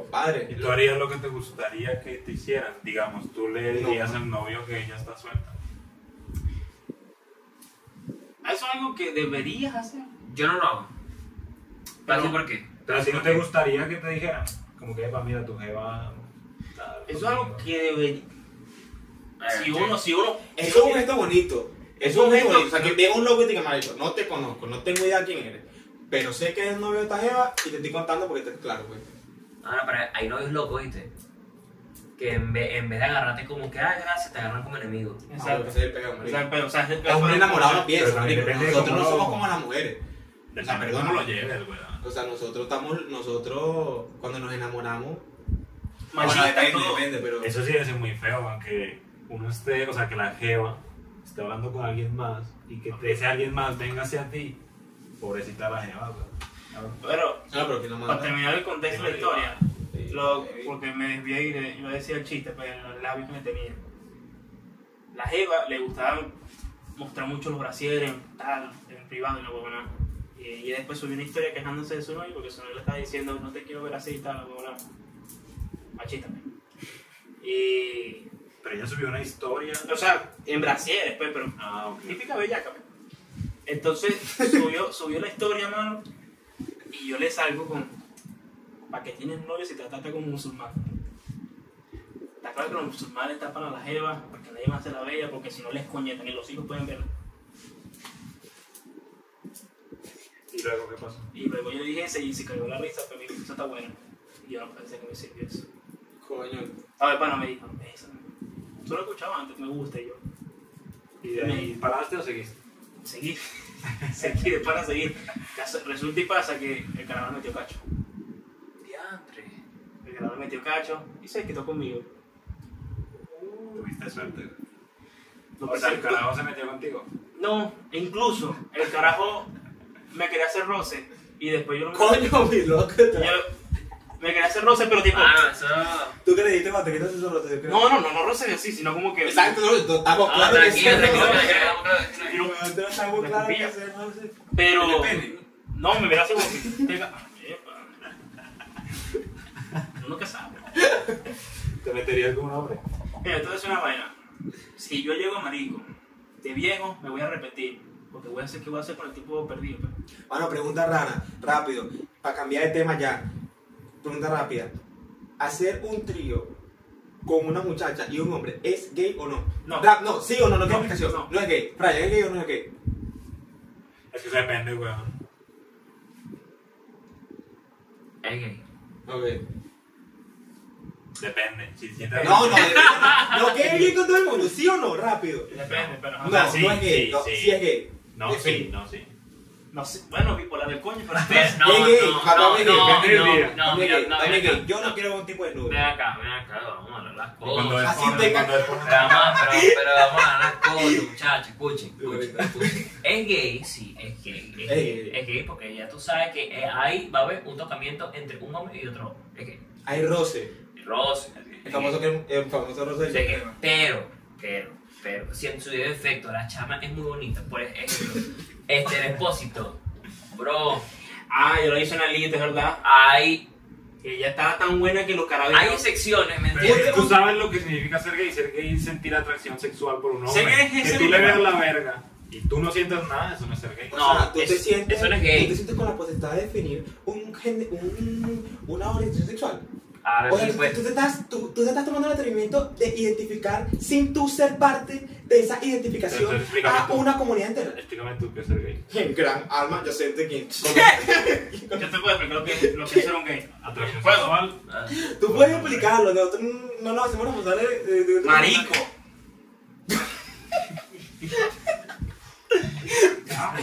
Y compadre. tú harías lo que te gustaría que te hicieran. Digamos, tú le dirías al novio que ella está suelta. Eso es algo que deberías hacer. Yo no lo hago. Pero- ¿Pero por qué? Pero si no te gustaría que te dijeran, como que, "Epa, mira, tu jeva... Eso es algo conmigo". que debería. Eh, Si uno, si uno. Eso es un gesto bonito. Es Eso es un gesto. O sea, que venga un loco y te diga, no te conozco, no tengo idea quién eres. Pero sé que eres novio de esta jeva y te estoy contando porque te claro, güey. Ahora, pero hay novios locos, ¿viste? Que en vez, en vez de agarrarte como que, ay, gracias, te agarran como enemigo. Exacto. Ese es el pego, O marico. sea, pero, o sea, es el Los hombres enamorados no también marico. Nosotros no somos como las mujeres. O sea, perdón. cómo lo lleves, güey. O sea, nosotros estamos, nosotros, cuando nos enamoramos, Machista, bueno, depende, todo. depende, pero... Eso sí debe ser muy feo, aunque uno esté, o sea, que la jeva esté hablando con alguien más y que ese alguien más venga hacia ti. Pobrecita la jeva, güey. Pero, No, pero no para terminar el contexto de la historia, Sí, lo- porque me desvié y le- iba a decir el chiste, pero en los labios que me tenía. La Jeva le gustaba mostrar mucho los brasieres, tal, en privado y la huevona. Y, ella después subió una historia quejándose de su novio porque su novio le estaba diciendo no te quiero ver así y tal, la huevona. Machista. pues. Y. Pero ella subió una historia. O sea, en brasieres, pues, pero Ah, ok. típica bellaca. pues. Entonces subió, subió la historia, mano, y yo le salgo con, ¿para qué tienes novio si te trata como musulmán? Está claro que los musulmanes tapan a la jeva para que nadie más se la vea, porque si no les coñetan y los hijos pueden verla. ¿Y luego qué pasó? Y luego yo le dije ese y se cayó la risa, pero me dijo, eso está bueno. Y yo no pensé que me sirvió eso. Coño. A ver, pana me dijo, bésame. Tú lo escuchabas antes, me gusta y yo. ¿Y de ahí paraste o seguiste? Seguir. seguir, para seguir. Resulta y pasa que el carnaval metió cacho. Diantre. El carnaval metió cacho y se quitó conmigo. Tuviste suerte. Lo O sea, el presentó- carajo se metió contigo. No, e incluso el carajo me quería hacer roce y después yo lo Coño, mi loco. yo- Me quería hacer roce, pero tipo. Ah, no, eso. ¿Tú qué le dijiste cuando te quitas esos roces? Yo creo. No, no, no, no roce así, sino como que. Exacto, no, no, estamos Ah, claros que sí, no, estamos Me claros que no, sí. Pero. No, me verás como que. Epa. Uno nunca sabe. Te meterías con un hombre. Mira, entonces es una vaina. Si yo llego a marico, de viejo, me voy a repetir. Porque voy a hacer qué voy a hacer con el tipo perdido. pues. Bueno, pregunta rara, rápido, para cambiar de tema ya. Pregunta rápida. ¿Hacer un trío con una muchacha y un hombre es gay o no? No. Ra- no, sí o no, no tiene No, explicación. no. No. es gay. Brian, ¿es gay o no es gay? Es que eso depende, weón. Es gay. Ok. Depende. Si si te- No, no, no, no, que es gay con todo el mundo, ¿sí o no? Rápido. Depende, pero. No, No, no, sí, es gay, sí, no, sí. sí es gay. No, Es sí, no, sí. No sé. Bueno, bipolar del coño, pero. Ves, No, Es gay, no, no, no, no, no. Yo no quiero un tipo de nudo. Ven acá, ven acá, vamos a hablar las cosas. Así te- cuando. Pero vamos, pero, pero vamos a hablar las cosas, muchachos, escuchen, escuchen, escuchen. Es gay, sí, es gay. Es gay, gay. es gay porque ya tú sabes que eh, ahí va a haber un tocamiento entre un hombre y otro hombre. Es gay. Hay roce. Roce. El famoso, el famoso roce del. Pero, pero, pero, si en su defecto la chama es muy bonita, por ejemplo, este depósito, bro, Ah, yo lo hice en la liga, es verdad. hay, Que ella estaba tan buena que los carabineros. hay secciones, ¿me Pero entiendes? Tú sabes lo que significa ser gay. Ser gay es sentir atracción sexual por un hombre. Ser gay es que tú le veas la verga y tú no sientas nada, eso no es ser gay. O No, sea, tú te es- sientes, eso no es gay. Tú te sientes con la potestad de definir un, gen- un una orientación sexual. Ahora O sea, sí, tú, pues, tú te estás, tú, tú te estás tomando el atrevimiento de identificar sin tú ser parte de esa identificación Entonces, a tú. una comunidad entera. Explícame tú qué es ser gay. En gran alma, yo sé de quién. Yo te puedo explicar lo que, lo que es ser un gay. Atracción ¿Puedo? sexual. ah, Tú puedes explicarlo, nosotros no nos hacemos responsables de, de, de- Marico.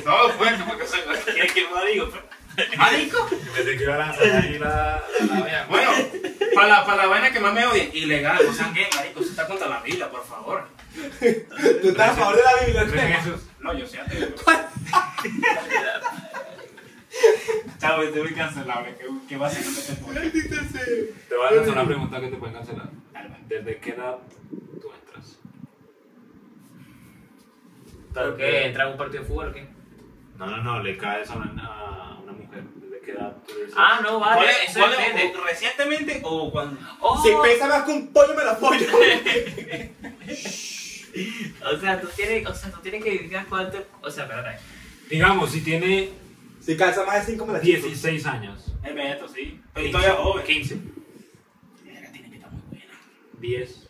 No, bueno, porque soy ¿Quieres que lo digo? pues? Marico. Pensé que iba a lanzar ahí la, la. Bueno, para la, para la vaina que más me odien, ilegal, no sean gay, marico. Eso está contra la Biblia, por favor. Tú estás a favor de la Biblia, ¿Crees en ¿no? yo sé ateo. Chavo, estoy muy cancelable. ¿Qué, qué básicamente te pone? Te voy a lanzar una pregunta que te pueden cancelar. Va. ¿Desde qué edad tú entras? ¿Pero qué? ¿Entra en un partido de fútbol o qué? No, no, no, le caes a una, a una mujer. ¿Desde qué edad tú dices? Ah, no, vale, ¿Cuál es- eso cuál es- depende. o ¿Recientemente o cuando? Oh, Si pesa más que un pollo, me la apoyo. o sea, tú tienes, o sea, tú tienes que identificar cuánto, o sea, espérate. Digamos, si tiene Si calza más de 5, me la chupo. 16 años. El Beto, sí. Pero todavía joven. 15. Verga, Tiene que estar muy buena. 10.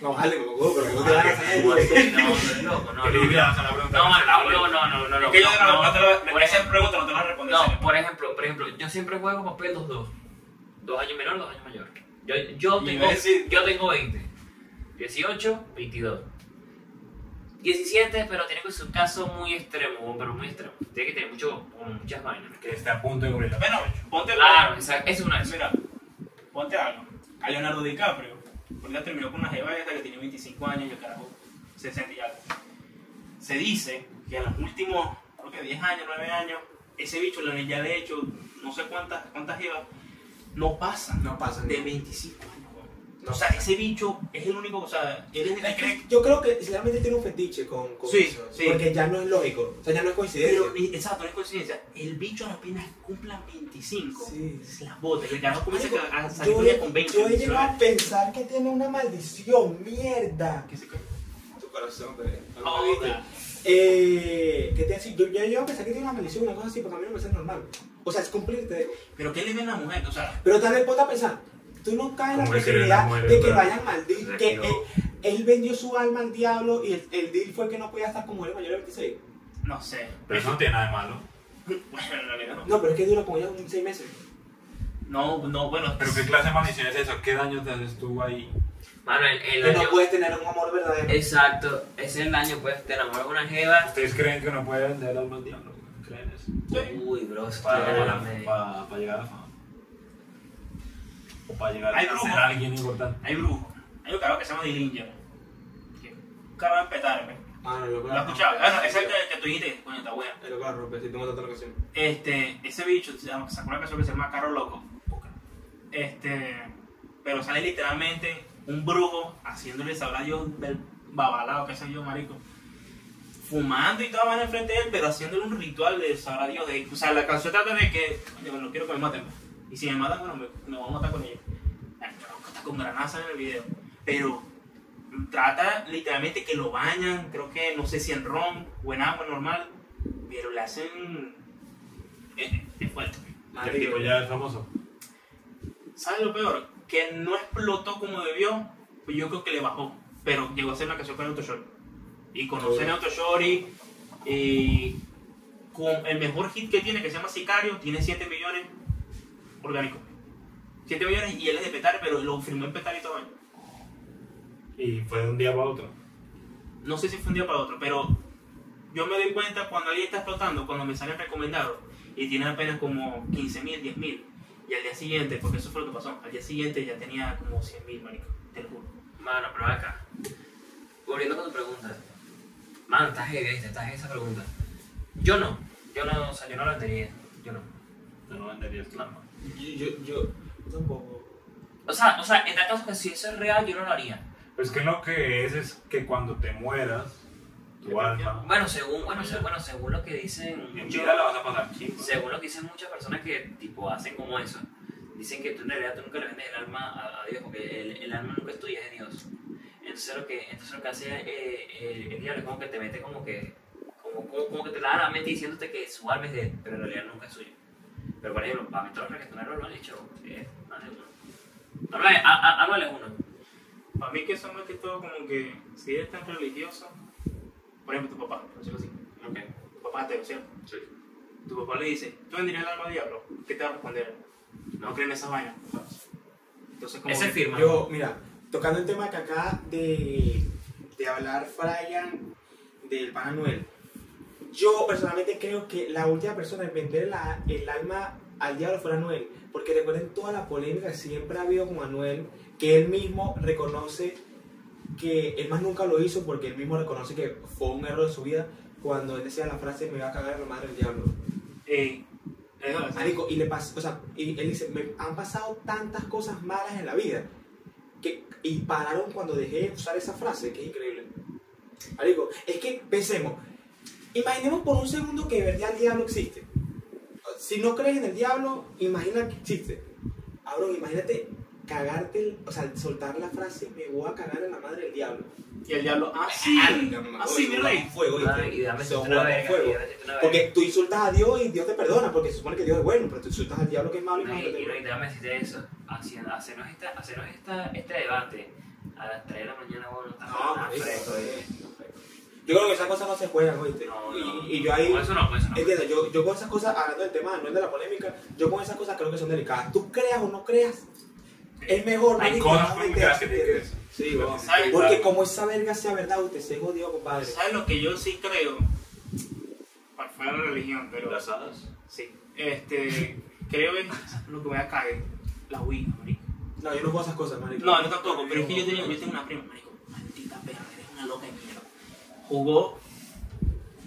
No, vale, me pero que no te van a hacer No, no, no, no, ¿Qué no, no. No, no, no, no, no, no, no, Es que yo no, esa pregunta no te la responder. no, por ejemplo, por ejemplo, yo siempre juego papel los dos. Dos años menor, dos años mayor. Yo, yo, tengo, yo tengo 20. 18, 22. 17, pero tiene que ser un caso muy extremo, pero muy extremo. Tiene que tener mucho, muchas vainas. Que esté a punto de. Bueno, ponte Claro, exacto, es una. Mira, ponte algo. A Leonardo DiCaprio, porque terminó con una jeva esta que tiene 25 años y el carajo 60 y algo. Se dice que en los últimos, creo que 10 años, 9 años, ese bicho le ya de hecho no sé cuántas, cuántas jevas, no pasan No pasa de ni- 25 años. weón. No o sea, ese bicho es el único, o sea, él es el Es que que Yo creo que sinceramente tiene un fetiche con, con Sí, eso. sí. Porque ya no es lógico. O sea, ya no es coincidencia. Pero, exacto, no es coincidencia. El bicho apenas cumplan 25. Sí. Se las bota. Y el carajo comienza a salir yo, con ella he, con 20. yo he 19. llegado a pensar que tiene una maldición, mierda. ¿Qué se Tu corazón, bebé. No Oh, da. Eh, ¿qué te decía? Yo, yo he llegado a pensar que tiene una maldición, una cosa así, porque a mí no me parece normal. O sea, es cumplirte. Pero ¿qué le ven a la mujer? O sea, Pero tal vez ponte a pensar, tú no caes en la posibilidad de que lo hayan maldito, que él, él vendió su alma al diablo y el, el deal fue que no podía estar con mujeres mayores de 26. no sé. Pero eso no tiene nada de malo. Bueno, en realidad no. No, pero es que dura como ya un 6 meses. No, no, bueno. Pero ¿qué clase de maldición es eso? ¿Qué daño te haces tú ahí? Mano, el, el Que no puedes tener un amor verdadero. Exacto, ese es el año, pues, te enamoras de una jeva. ¿Ustedes creen que uno puede vender alma al diablo? ¿Creen eso? Sí. Uy, bro, Para, está para, medio- para llegar a la fama. O para llegar Hay a ser brujos. alguien importante. Hay brujos. Hay un carajo que se llama Dillinger. Que un carajo de petarme. Ah, no, loco. ¿Lo has escuchado? Ese es el que, que tú dijiste, coño, está bueno. El loco la rompe, si tengo tanta ocasión. Este, ese bicho se llama, sacó una canción que se llama Carro Loco. Este, pero sale literalmente un brujo haciéndole sabrá Dios del babalao, qué sé yo, marico. Fumando y todo van enfrente de él, pero haciéndole un ritual de sabrá Dios. De, o sea, la canción trata de que, coño, bueno, quiero que me maten. Y si me matan, bueno, me, me voy a matar con ellos. Está con granaza en el video. Pero trata literalmente que lo bañan, creo que no sé si en ron o en agua normal, pero le hacen. Es, es fuerte. El tipo ya es famoso. ¿Sabes lo peor? Que no explotó como debió, pues yo creo que le bajó. Pero llegó a ser una canción con Autoshori. Y conocer a Autoshori, y con el mejor hit que tiene, que se llama Sicario, tiene 7 millones orgánicos. 7 millones y él es de Petare, pero lo firmó en Petare y todo. año. Y fue de un día para otro. No sé si fue un día para otro, pero yo me doy cuenta cuando alguien está explotando, cuando me salen recomendados y tiene apenas como 15 mil, 10 mil. Y al día siguiente, porque eso fue lo que pasó, al día siguiente ya tenía como 100 mil, marico, te lo juro. Mano, pero acá. Volviendo con tu pregunta. Mano, estás heavy. Estás esa pregunta. Yo no. Yo no, o sea, yo no la vendería. Yo no. Yo no vendería alma. Yo, yo, yo tampoco. O sea, o sea, en tal caso que si eso es real, yo no lo haría. Pero es que lo que es es que cuando te mueras, tu alma. Bueno, según, bueno, se- bueno, según lo que dicen En muchos- vida la vas a pasar según lo que dicen muchas personas que tipo hacen como eso, dicen que tú en realidad tú nunca le vendes el alma a, a Dios porque el, el alma nunca es tuya, es de Dios. Entonces lo que, entonces lo que hace eh, el, el diablo es como que te mete como que, como, como, como que te da la mente diciéndote que su alma es de él, pero en realidad nunca es suya. Pero por ejemplo, para mí todos los reggaetoneros lo han dicho, es más de uno. Es uno. Para mí que eso más que todo como que, si eres tan religioso, por ejemplo tu papá, por decirlo así, tu papá es ateo, ¿cierto? Sí. Tu papá le dice, ¿tú vendrías el alma al diablo? ¿Qué te va a responder? No creen esa vaina. Entonces como Ese que- firma. Yo, mira, tocando el tema que acá de, de hablar Brian del Pan Anuel, yo personalmente creo que la última persona en vender la- el alma al diablo fue Anuel, porque recuerden toda la polémica que siempre ha habido con Anuel, que él mismo reconoce que él más nunca lo hizo porque él mismo reconoce que fue un error de su vida cuando él decía la frase me va a cagar en la madre del diablo. Eh, Marico, y le pasa, o sea, y él dice, me han pasado tantas cosas malas en la vida que y pararon cuando dejé de usar esa frase, que es increíble. Marico, es que pensemos, imaginemos por un segundo que de verdad el diablo existe. Si no crees en el diablo, imagina que existe. Ahora, imagínate cagarte, el- o sea, soltar la frase, me voy a cagar en la madre del diablo. Y el diablo, ah, sí, así, mi rey. Fuego, y dame fuego. Porque tú insultas a Dios y Dios te perdona, porque se supone que Dios es bueno, pero tú insultas al diablo que es malo y No, y, y déjame decirte eso, haciendo, hacernos, esta, hacernos esta, este debate a las 3 de la mañana, bueno, está No, fresco, eh. Yo creo que esas cosas no se juegan, ¿oíste? No, no. y, y yo ahí, Con eso no, con eso no. entiendes, yo, yo con esas cosas, hablando del tema, no es de la polémica, yo con esas cosas creo que son delicadas. Tú creas o no creas, es mejor, Hay cosas polémicas que te ¿entiendes? Sí, sí, ¿sabes? Porque claro. como esa verga sea verdad, usted se jodió, compadre. ¿Sabes lo que yo sí creo? Para fuera de la religión, pero Las hadas. sí. Este, creo es lo que me da cague, la Ouija, marico. No, yo no juego esas cosas, marico. No, no tampoco, pero es que yo, tenía, yo tengo una prima, marico. Maldita perra, eres una loca de mierda. Jugó.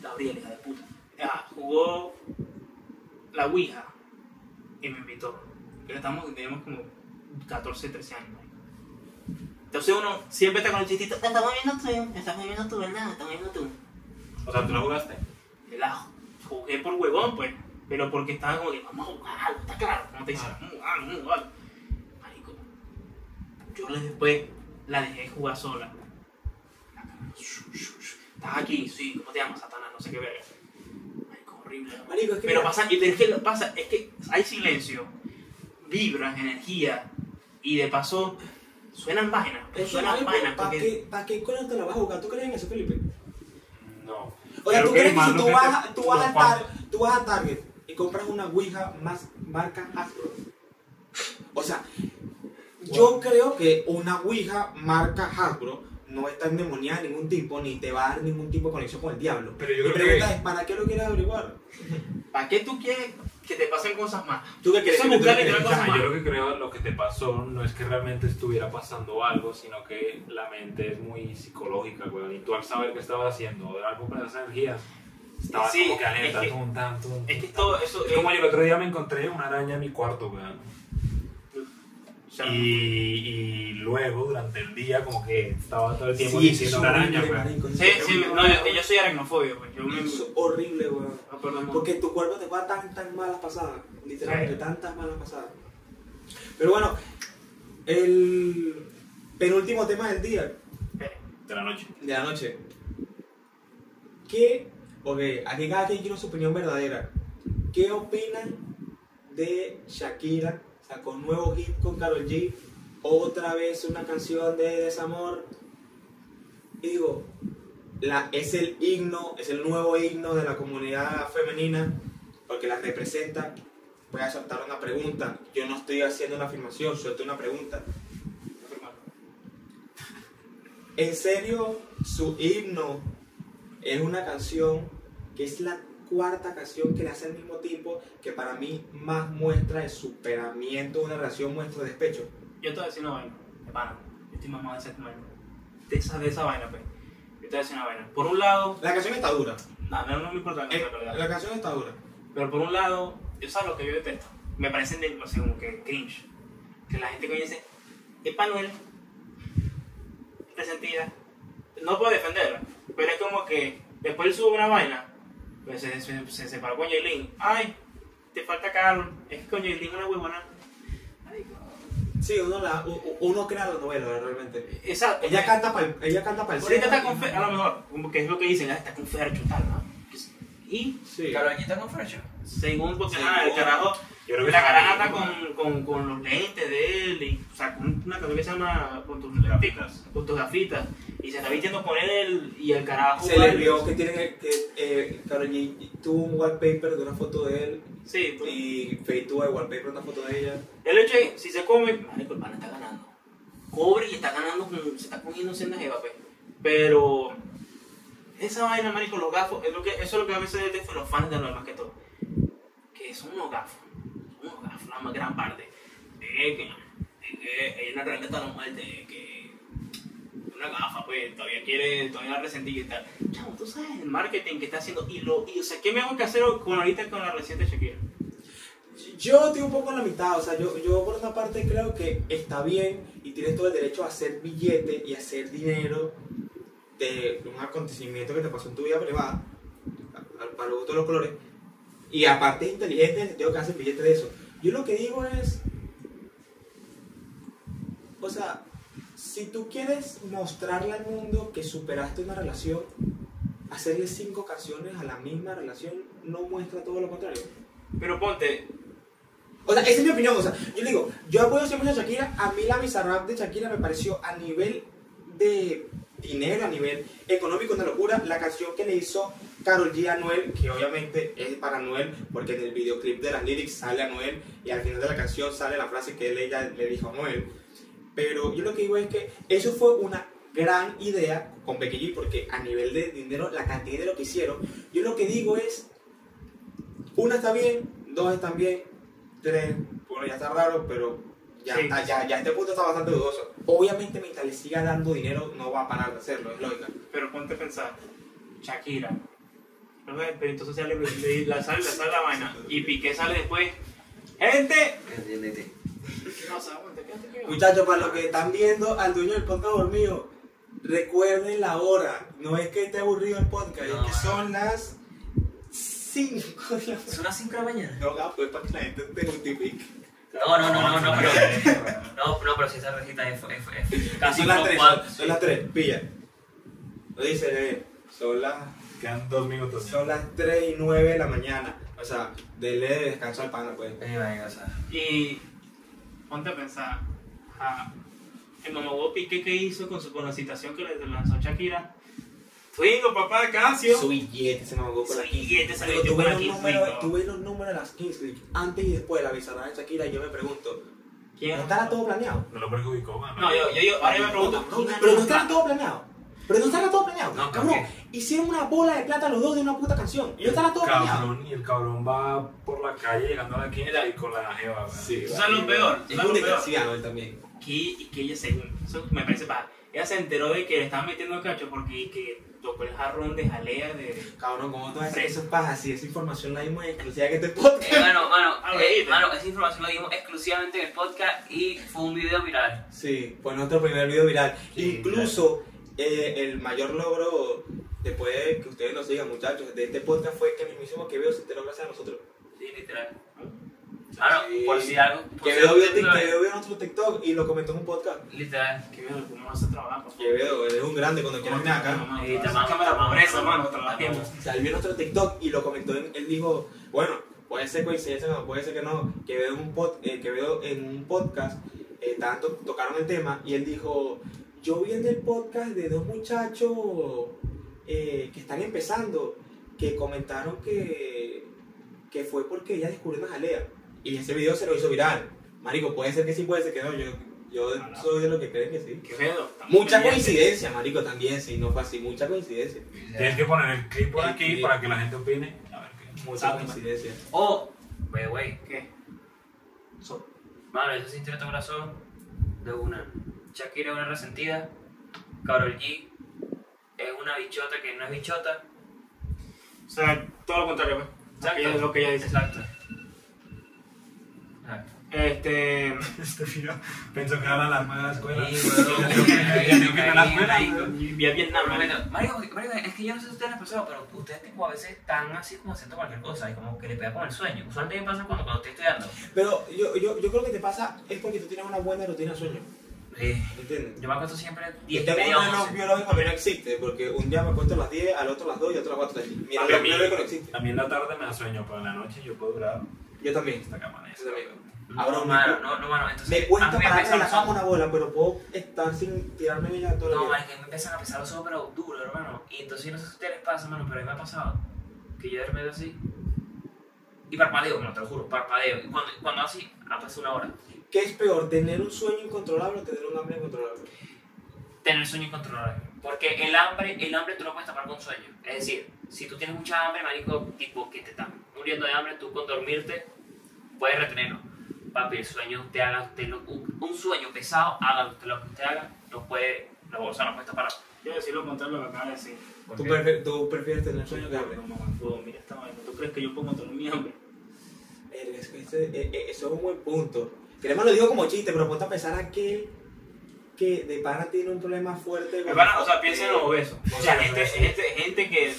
Gabriel, hija de puta. Ah, jugó la Ouija y me invitó. Pero estamos, tenemos como 14, 13 años. Entonces uno siempre está con el chistito. Estamos viendo tú, estamos viendo tú, ¿verdad? Estamos viendo tú. O sea, tú la jugaste. La jugué por huevón, pues. Pero porque estaba como que vamos a jugar algo, está claro. Como te dicen, vamos a jugar, vamos a jugar. Marico, yo después la dejé jugar sola. La Estás aquí, sí, ¿cómo te llamas? Satanás, no sé qué verga. Marico, horrible. Marico, es que Pero pasa, y es que pasa, es que hay silencio, vibras, energía, y de paso suenan que, suenan marico, vainas, ¿para porque qué, ¿para qué coño te la vas a jugar? ¿Tú crees en eso, Felipe? No. O sea, ¿tú crees que si tú vas, tú, vas a Tar- tú vas a Target y compras una Ouija más marca Hasbro? O sea, yo creo que una Ouija marca Hasbro no está endemoniada de ningún tipo, ni te va a dar ningún tipo de conexión con el diablo. Pero yo Mi creo pregunta que- es, ¿para qué lo quieres averiguar? ¿para qué tú quieres que te pasen cosas más? ¿Tú qué quieres? ¿Que buscar O sea, cosas yo más. lo que creo lo que te pasó no es que realmente estuviera pasando algo, sino que la mente es muy psicológica, weón. Y tú al saber que estabas haciendo algo con esa energía, estabas Sí, como que alerta, es que- tum, tam, tum, Es que todo eso Es como yo el otro día me encontré una araña en mi cuarto, weón. Y, y luego, durante el día, como que estaba todo el tiempo Sí, diciendo una araña, horrible, pues. Sí, sí, no, yo, yo soy aracnofobio, pues. Yo me. Es horrible, weón. no, perdón, Porque tu cuerpo te juega tan, tan malas pasadas. Literalmente, Sí. tantas malas pasadas. Pero bueno, el penúltimo tema del día, De la noche. de la noche. ¿Qué? Ok, aquí cada quien quiere su opinión verdadera. ¿Qué opinan de Shakira? Sacó un nuevo hit con Karol G. Otra vez una canción de desamor. Y digo, la, es el himno, es el nuevo himno de la comunidad femenina, porque la representa. Voy a soltar una pregunta. Yo no estoy haciendo una afirmación, suelto una pregunta. ¿En serio su himno es una canción que es la cuarta canción que le hace al mismo tiempo que para mí más muestra el superamiento de una relación, muestra despecho? Yo te voy a decir una vaina, de pana. Yo estoy mamado de esa vaina. De esa, de esa vaina, pues. Yo te voy a decir una vaina. Por un lado, La canción está dura. no, no, no me importa la Eh, canción, realidad. la canción está dura. Pero por un lado, yo sabes lo que yo detesto. Me parecen de, como que cringe. Que la gente comience, es Manuel, resentida. No puedo defenderla, pero es como que después él sube una vaina, pues se, se, se separó con Yailin. Ay, te falta Carlos, es que con Yailin es una huevona. Marico. Sí, uno, la, uno crea la novela realmente. Exacto. Ella canta para ella canta para el Ahorita está con Fer, a lo mejor, como que es lo que dicen, ah, está con Fercho tal, ¿no? Y Sí. Claro, aquí está con Fresh. según porque Según- ah, el carajo Yo creo que la ahí, anda con, con, con los lentes de él y sacó una canción que se llama con tus Gafitas. con tus gafitas y se está vistiendo con él y el carajo Se le vio que tiene que eh, Karol G tuvo un wallpaper de una foto de él sí pues, y Faye tuvo el wallpaper de una foto de ella. el hecho es si se come marico el pana está ganando cobre y está ganando con- se está comiendo cenas de pues. pero esa vaina marico los gafos es lo que eso es lo que a veces detesto los fans de lo más que todo que son unos gafos más gran parte de que, de que ella no realmente está muerte de que una gafa, pues, todavía quiere, todavía la resentí y tal. Chamo, tú sabes el marketing que está haciendo y lo, y, o sea, ¿qué mejor que hacer con ahorita con la reciente Shakira? Yo estoy un poco en la mitad, o sea, yo, yo por una parte creo que está bien y tienes todo el derecho a hacer billete y hacer dinero de un acontecimiento que te pasó en tu vida privada, para los gustos de los colores, y aparte es inteligente en el sentido que haces billete de eso. Yo lo que digo es, o sea, si tú quieres mostrarle al mundo que superaste una relación, hacerle cinco canciones a la misma relación no muestra todo lo contrario. Pero ponte, O sea, esa es mi opinión. O sea, yo digo, yo apoyo siempre a Shakira. A mí la Bizarrap de Shakira me pareció a nivel de dinero, a nivel económico, una locura. La canción que le hizo Karol G a Noel, que obviamente es para Noel, porque en el videoclip de las lyrics sale a Noel y al final de la canción sale la frase que él ella le dijo a Noel. Pero yo lo que digo es que eso fue una gran idea con Becky G, porque a nivel de dinero, la cantidad de lo que hicieron, yo lo que digo es, una está bien, dos están bien, tres, bueno, ya está raro, pero ya, Sí. está- ya, ya este punto está bastante dudoso. Obviamente, mientras le siga dando dinero, no va a parar de hacerlo, es lógica. pero ponte a pensar, Shakira, no me pero entonces sale, le- la sale, la sale la vaina y Piqué sale después. Gente. Muchachos, para los que están viendo al dueño del podcast dormido, recuerden la hora. No es que esté aburrido el podcast, No, es que son las 5 de la Son las 5 de la mañana. No, pues para que la gente te justifique. No, no, no, no, no, pero. No, no, pero si esa recita es, es, es casi son las como 3, cuatro- son, son las 3, pilla. Lo dice, eh, son las, Quedan dos minutos. son las 3 y 9 de la mañana. O sea, dele descanso al pana, pues. Eh, venga, o sea. Y ponte a pensar, a el mamagüey Piqué que hizo con, su, con la citación que le lanzó Shakira. Twingo, papá, Casio. Su billete se me ahogó por Su aquí. billete se por ves aquí, los números- rico. Tú ves los números de las Kings League antes y después de la bizarra de Shakira y yo me pregunto, ¿Quién? ¿no estará todo planeado? No lo perjudicó, mano. No, yo, yo, yo, ahora yo me pregunto, No, ¿quién pero no estará todo planeado. Pero no estará todo planeado. No, Cabrón, hicieron una bola de plata los dos de una puta canción. Y no estará todo planeado. Cabrón, y el cabrón va por la calle llegando a la quinta y con la jeva. Sí, ¿Sabes lo peor? Es ¿Sabes un desgraciado él también. Que, y que ella según, eso me parece para ella se enteró de que le estaban metiendo cacho porque que tocó el jarrón de jalea de... Cabrón, ¿cómo tú vas a hacer eso pajas si esa información la dimos exclusiva que este podcast? Eh, mano, mano, eh, mano, esa información la dimos exclusivamente en el podcast y fue un video viral. Sí, fue nuestro primer video viral. Sí, Incluso eh, el mayor logro, después de que ustedes nos sigan, muchachos, de este podcast fue que el mismísimo Quevedo se enteró gracias a nosotros. Sí, literal. Mano, Sí. por si algo. por Quevedo algo vio, vio nuestro TikTok y lo comentó en un podcast. Literal. Que veo cómo no hace trabajar, por favor. Quevedo, él es un grande cuando quieras venir acá. Sí, te amamos, cámara pobreza, mano, trabajemos. O sea, él vio nuestro TikTok y lo comentó, en, él dijo, bueno, puede ser coincidencia, no, puede ser que no, que veo en un, pod, eh, que veo en un podcast, eh, tanto tocaron el tema y él dijo, yo vi en el podcast de dos muchachos eh, que están empezando, que comentaron que, que fue porque ella descubrió una jalea y ese video se lo hizo viral. Marico, puede ser que sí, puede ser que no, yo, yo soy de los que creen que sí. Mucha coincidencia, marico, también, sí, no fue así, mucha coincidencia. Tienes que poner el clip por El aquí clip. para que la gente opine. A ver qué. Mucha Sabe, coincidencia. O, wey, wey, ¿Qué? So- mano, eso sintió tu corazón de una. Shakira es una resentida. Karol G es una bichota que no es bichota. O sea, todo lo contrario, pues. Exacto. Es lo que ella dice. Exacto. Exacto. Este. Este filo pensó que era la alarma de la escuela. Sí, Marico, es que yo no sé si ustedes les pasado, pero ustedes tipo a veces están así como haciendo cualquier cosa y como que le pega con el sueño. Usualmente me pasa cuando, cuando estoy estudiando. Pero yo, yo, yo creo que te pasa es porque tú tienes una buena rutina de sueño. ¿Entiendes? Yo me acuesto siempre Y 10 y media, reloj 11. biológico a mí no existe, porque un día me acuesto a las 10, al otro a las 2 y al otro a las 4. Mi A reloj mí- biológico no existe. A mí en la tarde me da sueño, pero en la noche yo puedo durar Yo también. hasta que amanezca. Yo también. No, Ahora, mano, no, no, mano. Entonces, Me cuesta pararme empiezan la cama una bola, pero puedo estar sin tirarme ella todo el No, día. man, es que me empiezan a pesar los ojos, pero duro, hermano. Y entonces yo no sé si a ustedes les pasa, mano, pero a mí me ha pasado que yo de repente así. Y parpadeo, bueno, te lo juro, parpadeo. Y cuando, cuando así, ha pasado una hora. ¿Qué es peor, tener un sueño incontrolable o tener un hambre incontrolable? Tener sueño incontrolable. Porque el hambre, el hambre tú lo puedes tapar con sueño. Es decir, si tú tienes mucha hambre, marico, tipo que te estás muriendo de hambre, tú con dormirte puedes retenerlo. Papi, el sueño te haga usted lo- un, un sueño pesado, haga usted lo que usted haga, no puede, la bolsa no puede tapar. Quiero decir lo contrario a lo que acaba de decir. ¿Tú, prefi- tú prefieres tener sueño que hambre? No, mamá, huevo, mira esta vaina. ¿Tú crees que yo puedo controlar mi hambre? Eh, eh, eso es un buen punto. Queremos lo digo como chiste, pero ponte a pensar aquel que de pana tiene un problema fuerte. O sea, piensa en los obesos. O sea, gente, gente, gente que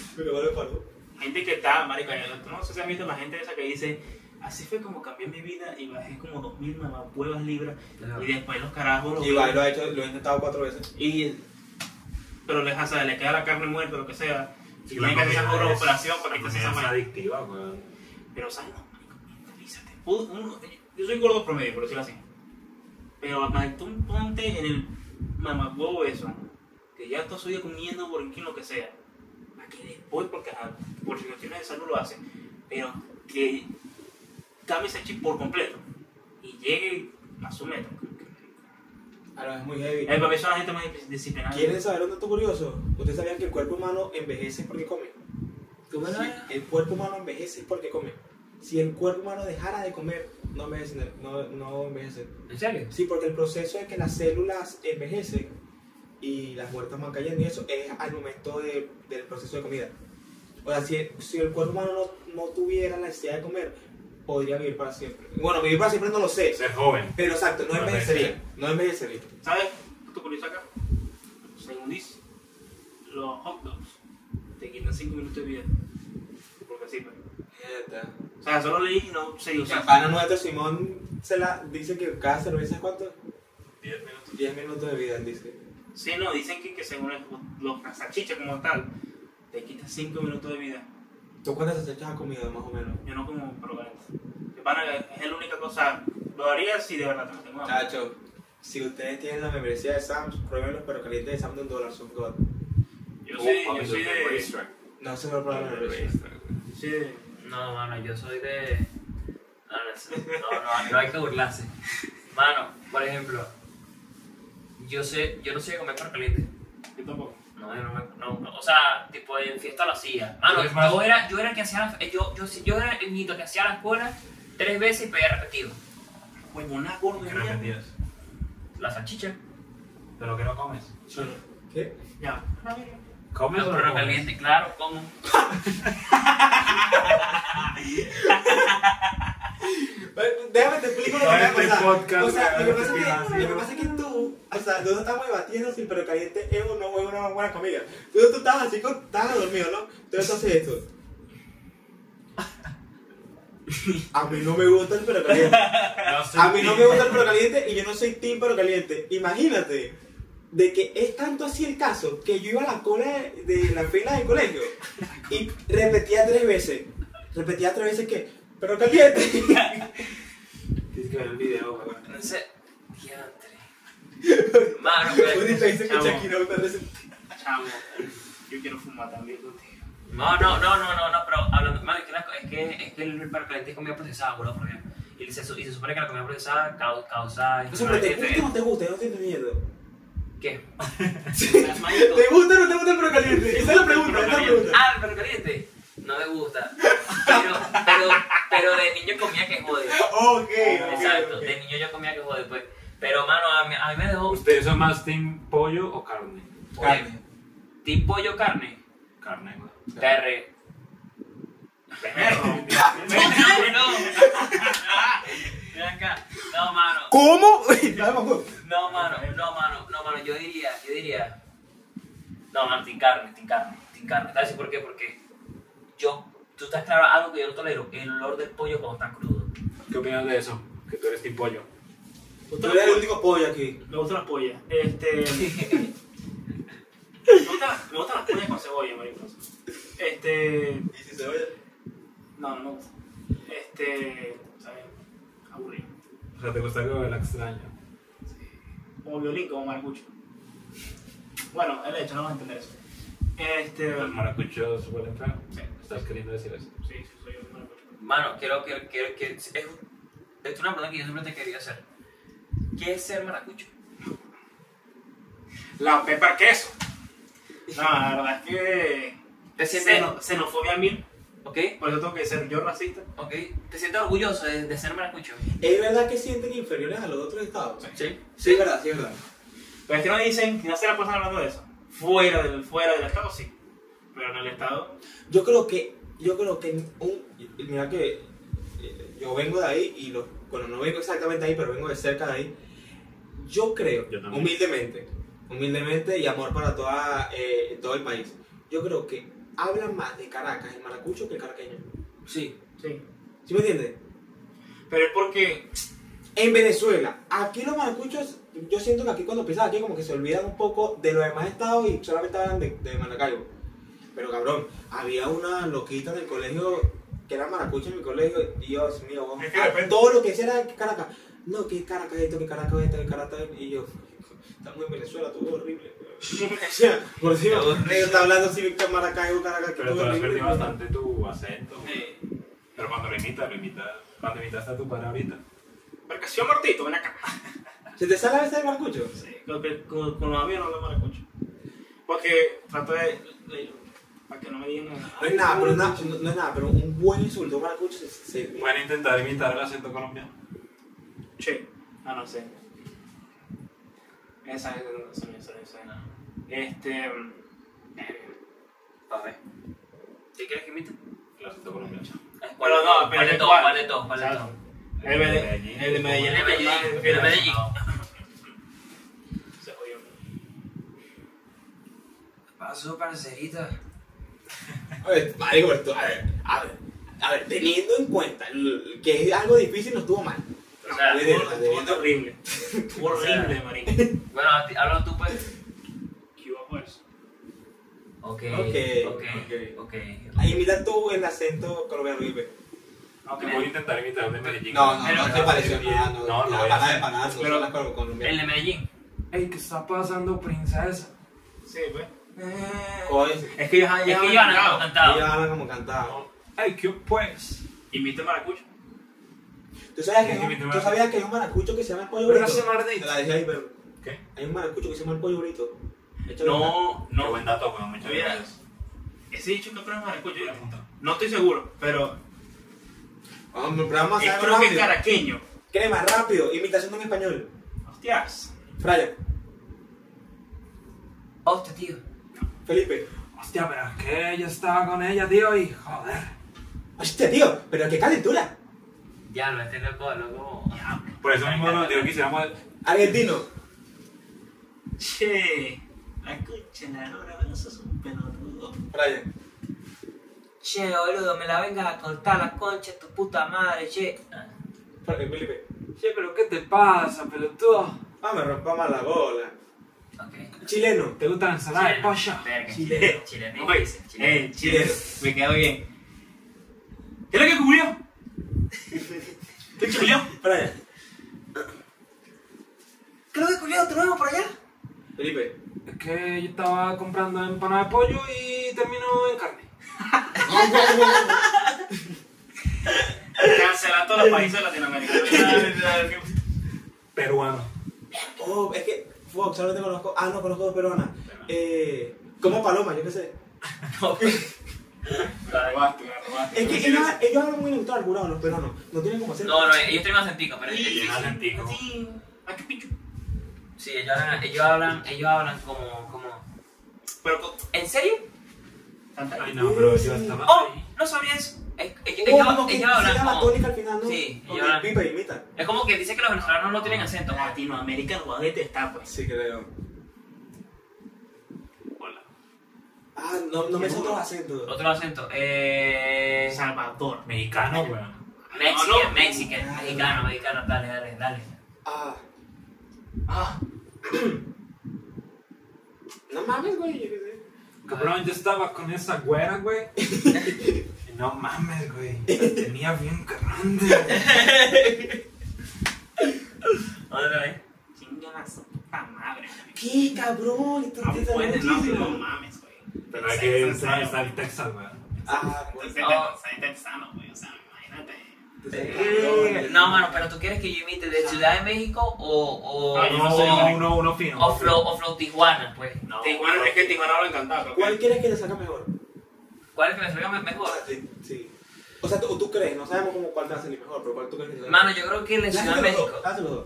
gente que está, marica, yo no sé si han visto la gente esa que dice, así fue como cambié mi vida y bajé como 2000 mamapuevas libras y después los carajos los Y va, lo ha hecho, lo he intentado cuatro veces. y pero les, o sea, le queda la carne muerta lo que sea y tienen que hacer una operación para es vaina. adictiva, weón. Pero, ¿sabes? No, marico, mentalízate. Yo soy gordo promedio, por decirlo así. Pero, tú ponte en el mamahuevo eso, que ya toda su vida comiendo por lo que sea. Para que después, porque ajá, por cuestiones de salud lo hacen, pero que cambie ese chip por completo y llegue a su meta. Ahora es muy heavy. Eh, para mí son la gente más disciplinada. ¿Quieren saber un dato curioso? ¿Ustedes sabían que el cuerpo humano envejece porque come? ¿Tú me Sí, el cuerpo humano envejece porque come. Si el cuerpo humano dejara de comer, no envejece. No, no envejece. ¿En serio? Sí, porque el proceso de que las células envejecen y las muertas van cayendo y eso es al momento de- del proceso de comida. O sea, si, si el cuerpo humano no, no tuviera la necesidad de comer, podría vivir para siempre. Bueno, vivir para siempre no lo sé, Ser joven. pero exacto, no No envejecería. No envejecería. ¿Sabes? ¿Tú curioso acá? Según dice, los hot dogs te quitan 5 minutos de vida. O sea, solo leí y no sé, o El sea, pana nuestro Simón se la dice que cada cerveza es cuánto? 10 minutos. 10 minutos de vida, él dice. sí, no, dicen que, que según el- los las salchichas como tal, te quitan 5 minutos de vida. ¿Tú cuántas salchichas has comido más o menos? Yo no como pana, es la única cosa, lo haría si de verdad te tengo hambre. Chacho, si ustedes tienen la membresía de Sam's, pruébenlos, pero calientes de Sam's de un dólar, son God. Yo soy, yo soy de. No se lo prueben yo soy de, No, mano, yo soy de. No, no, no, hay que burlarse. Mano, por ejemplo, yo sé, yo no sé comer perro caliente. yo tampoco. No, yo no me. No, no, o sea, tipo en fiesta lo hacía. Mano, más- yo era, yo era el que hacía la, yo, yo, yo era el niñito que hacía la escuela tres veces y pedía repetido. Huevona gordo ¿Qué repetías? La salchicha. De lo que no comes. ¿Qué? Ya. ¿Comes o no Perro comes? caliente, claro, ¿cómo? Déjame te explico lo que me este podcast, o sea, lo que, pasa es que, lo que pasa es que tú, o sea, nosotros estamos debatiendo si el perro caliente es o no es una buena comida. Tú, tú estabas así, con, estabas dormido, ¿no? Entonces tú haces esto. A mí no me gusta el perro caliente. No. A mí no me gusta el perro caliente y yo no soy team perro caliente. Imagínate de que es tanto así el caso que yo iba a la cola de, de la fila del colegio y repetía tres veces. Repetía tres veces que perro caliente. Tienes que ver el video, weón. No sé. Diantre. Mano, pero. Ahorita dice que Chamo. Shakira yo quiero fumar también contigo. No, no, no, no, no, no, pero hablando. Mano, es que, la- es que, es que el es comida procesada, boludo, porque. Y se, y se supone que la comida procesada cau- causa. O sea, pero ¿te gusta o no te gusta? Yo no estoy entendiendo. ¿Qué? ¿Te gusta o no te gusta el perro caliente? Esa es la pregunta, esa es la pregunta. Ah, el perro caliente. No me gusta. Pero, pero, pero de niño comía que jode. Ok, Exacto, de niño yo comía que jode, pues. Pero, mano, a mí, a mí me dejó. ¿Ustedes son más team pollo o carne? Carne. ¿Team pollo carne? Carne, weón. Perre. perro. no. Ven acá. No, mano. ¿Cómo? No, mano, no, mano, no, mano, yo diría, yo diría. No, mano, sin carne, sin carne, sin carne. ¿Sabes por qué? Porque yo, tú estás claro, algo que yo no tolero, el olor del pollo cuando está crudo. ¿Qué opinas de eso? Que tú eres team pollo. Tú eres el único pollo aquí. Me gustan las pollas. Este. me, gustan, me gustan las pollas con cebolla, maricos. Este. ¿Y si se oye? No, no me gusta. Este. O sea, ¿te gusta algo de la extraña? Como violín, como maracucho. Bueno, el hecho, no vamos a entender eso. Este. ¿Los maracuchos huelen feo? Sí. ¿Estás queriendo decir eso? Sí, sí, soy un maracucho. Mano, quiero, quiero, quiero, quiero es, es una pregunta que yo siempre te quería hacer. ¿Qué es ser maracucho? La pepper queso. No, la verdad es que. ¿Te sientes, Xeno- xenofobia mil. Ok, Por eso tengo que ser yo racista. ok, te sientes orgulloso de, de ser maracucho? ¿Es verdad que sienten inferiores a los otros estados? Sí. Sí, es verdad, sí, es verdad. Pero es que no dicen, no se la pasan hablando de eso. Fuera del, fuera del estado, sí. Pero en el estado. Yo creo que, yo creo que un, mira que eh, yo vengo de ahí y lo, bueno, no vengo exactamente ahí, pero vengo de cerca de ahí. Yo creo, Yo también. humildemente, humildemente y amor para toda, eh, todo el país, yo creo que hablan más de Caracas el maracucho que el caraqueño. Sí. Sí. ¿Sí me entiendes? Pero es porque. En Venezuela, aquí los maracuchos, yo siento que aquí cuando piensas aquí como que se olvidan un poco de los demás estados y solamente hablan de, de Maracaibo. Pero cabrón, había una loquita en el colegio que era maracucha en mi colegio, Dios mío, vamos. Es que depende. todo lo que hacía era Caracas. No, que Caracas esto, que Caracas esto, que Caracas esto, y yo, estamos en Venezuela, todo horrible. por si yo está hablando así que Maracaibo, Caracas, Pero tú has perdido bastante tu acento. Pero cuando lo imitas, lo imitas. Cuando imitaste a tu padre ahorita. Marcación Martito, ven acá. ¿Se te sale a veces el maracucho? Sí, con, con, con los amigos no hablo maracucho. Porque trato de. para que no me digan. No es nada, pero, una- no, no es nada, pero un buen insulto, un maracucho se, se- Pueden intentar imitar el acento colombiano. Che. Ah, no sé. Esa es esa, esa, esa. Este. A ver. ¿Qué quieres que imite? El acento colombiano. ¿Cuál, Pero no, no, pero ¿cuál de ¿cuál? todos? ¿Cuál de todos? ¿Cuál de Exacto. todos? El de Medellín. El de Medellín. El de Medellín, el de Medellín. Se jodió. Pasó, parcerita. A ver, marico, a ver, a ver, a ver, teniendo en cuenta que es algo difícil, no estuvo mal. O sea. Estuvo estuvo horrible. Estuvo horrible, marico. bueno, a ti- háblalo tú, pues. ¿Qué hubo, pues? Ok, Ok, ok, ok. ok. Ahí imita tú el acento colombiano, Vive. Aunque voy a intentar imitar el de Medellín. No, no, Pero- no te pareció nada, no, No, no, no nada, no Pero- las col- colombianas. El de Medellín. Ey, ¿qué está pasando, princesa? Sí, pues. Es que ellos han Es que ellos cantado. hablan como cantado. Ey, ¿qué pues? Imita maracucho. ¿Tú sabías, que un. ¿Tú sabías que hay un maracucho que se llama el pollo Pero brito? hace mardito. Te la dejé ahí, pero ¿Qué? hay un maracucho que se llama el pollo brito. Échale No, Qué no. buen dato, weón. Muchas Mira. gracias. Ese dicho que es maracucho. Yo. No estoy seguro, pero. un- Vamos, pero vamos a Es hacer creo que es rápido. caraqueño. Crema, rápido. Imitación en español. Hostias. Fraya. Hostia, tío. Felipe. Hostia, pero es que yo estaba con ella, tío, y joder. Hostia, tío, pero qué calentura. Ya, no, este loco, loco. Por eso mismo no, tío, quisiéramos... Argentino. Che, escuchen ahora, no sos un pelotudo. Brian. Che, boludo, me la vengas a cortar la concha de tu puta madre, che. Felipe. Che, pero ¿qué te pasa, pelotudo? Ah, me rompa más la bola. Ok. Chileno. ¿Te gusta la ensalada de pollo? Verga, Chileno. Chileno. Oye, Chileno. eh, chile, me quedó bien. ¿Qué es lo que cubrió? ¿Qué chulió? Brian. ¿Qué lo que? ¿Te lo vemos por allá? Felipe. Es que yo estaba comprando empanada de pollo y terminó en carne. Cancela todos los países de Latinoamérica. Peruano. Oh, es que Fox, solo te conozco. Ah, no, conozco dos peruanas. Eh, como Paloma, yo qué sé. La robaste, la robaste. Es que ellos, ellos hablan muy neutral, jurado, los peruanos. No tienen como hacer. No, no, ellos tienen acentico, pero Sí, ellos, Tiene acentico. sí. Ah, qué picho. Sí, ellos hablan, ellos hablan, ellos hablan como, como. Pero con ¿En serio? Ay, no, pero yo estaba Oh, ahí. no sabía eso. Ellos, Oh, como que ellos se hablan llama como. tónica al final, ¿no? Sí, ellos hablan-. Es como que dice que los venezolanos no tienen acento. Latinoamérica lo va a detestar, pues. Sí, creo. Hola. Ah, no, no me sé otros acentos. Otro acento. Eh. Salvador. Mexicano, weón. Mexican, No, no. Mexican, mexicano, mexicano, dale, dale, dale. Ah, Ah, no mames, güey, yo qué sé. Cabrón, yo estaba con esa güera, güey. Y no mames, güey. La tenía bien grande. Otra vez. su puta madre. ¿Qué, cabrón? Esto No no, no mames, güey. Pero es que en Texas, güey. Ah, pues. Está texano, güey. O sea, imagínate. No, mano, pero tú quieres que yo imite de Ciudad de México o. o yo Uno, no soy uno, marico. uno, uno fino. o, Flow, o Flow Tijuana, pues. No, Tijuana, es que Tijuana lo encantaba. ¿Cuál quieres que te saca mejor? ¿Cuál es que me salga me- mejor? Ah, sí, sí. O sea, tú, tú crees, no sabemos cómo, cuál te va a salir mejor, pero cuál tú crees que te Mano, yo creo que el de Ciudad de México.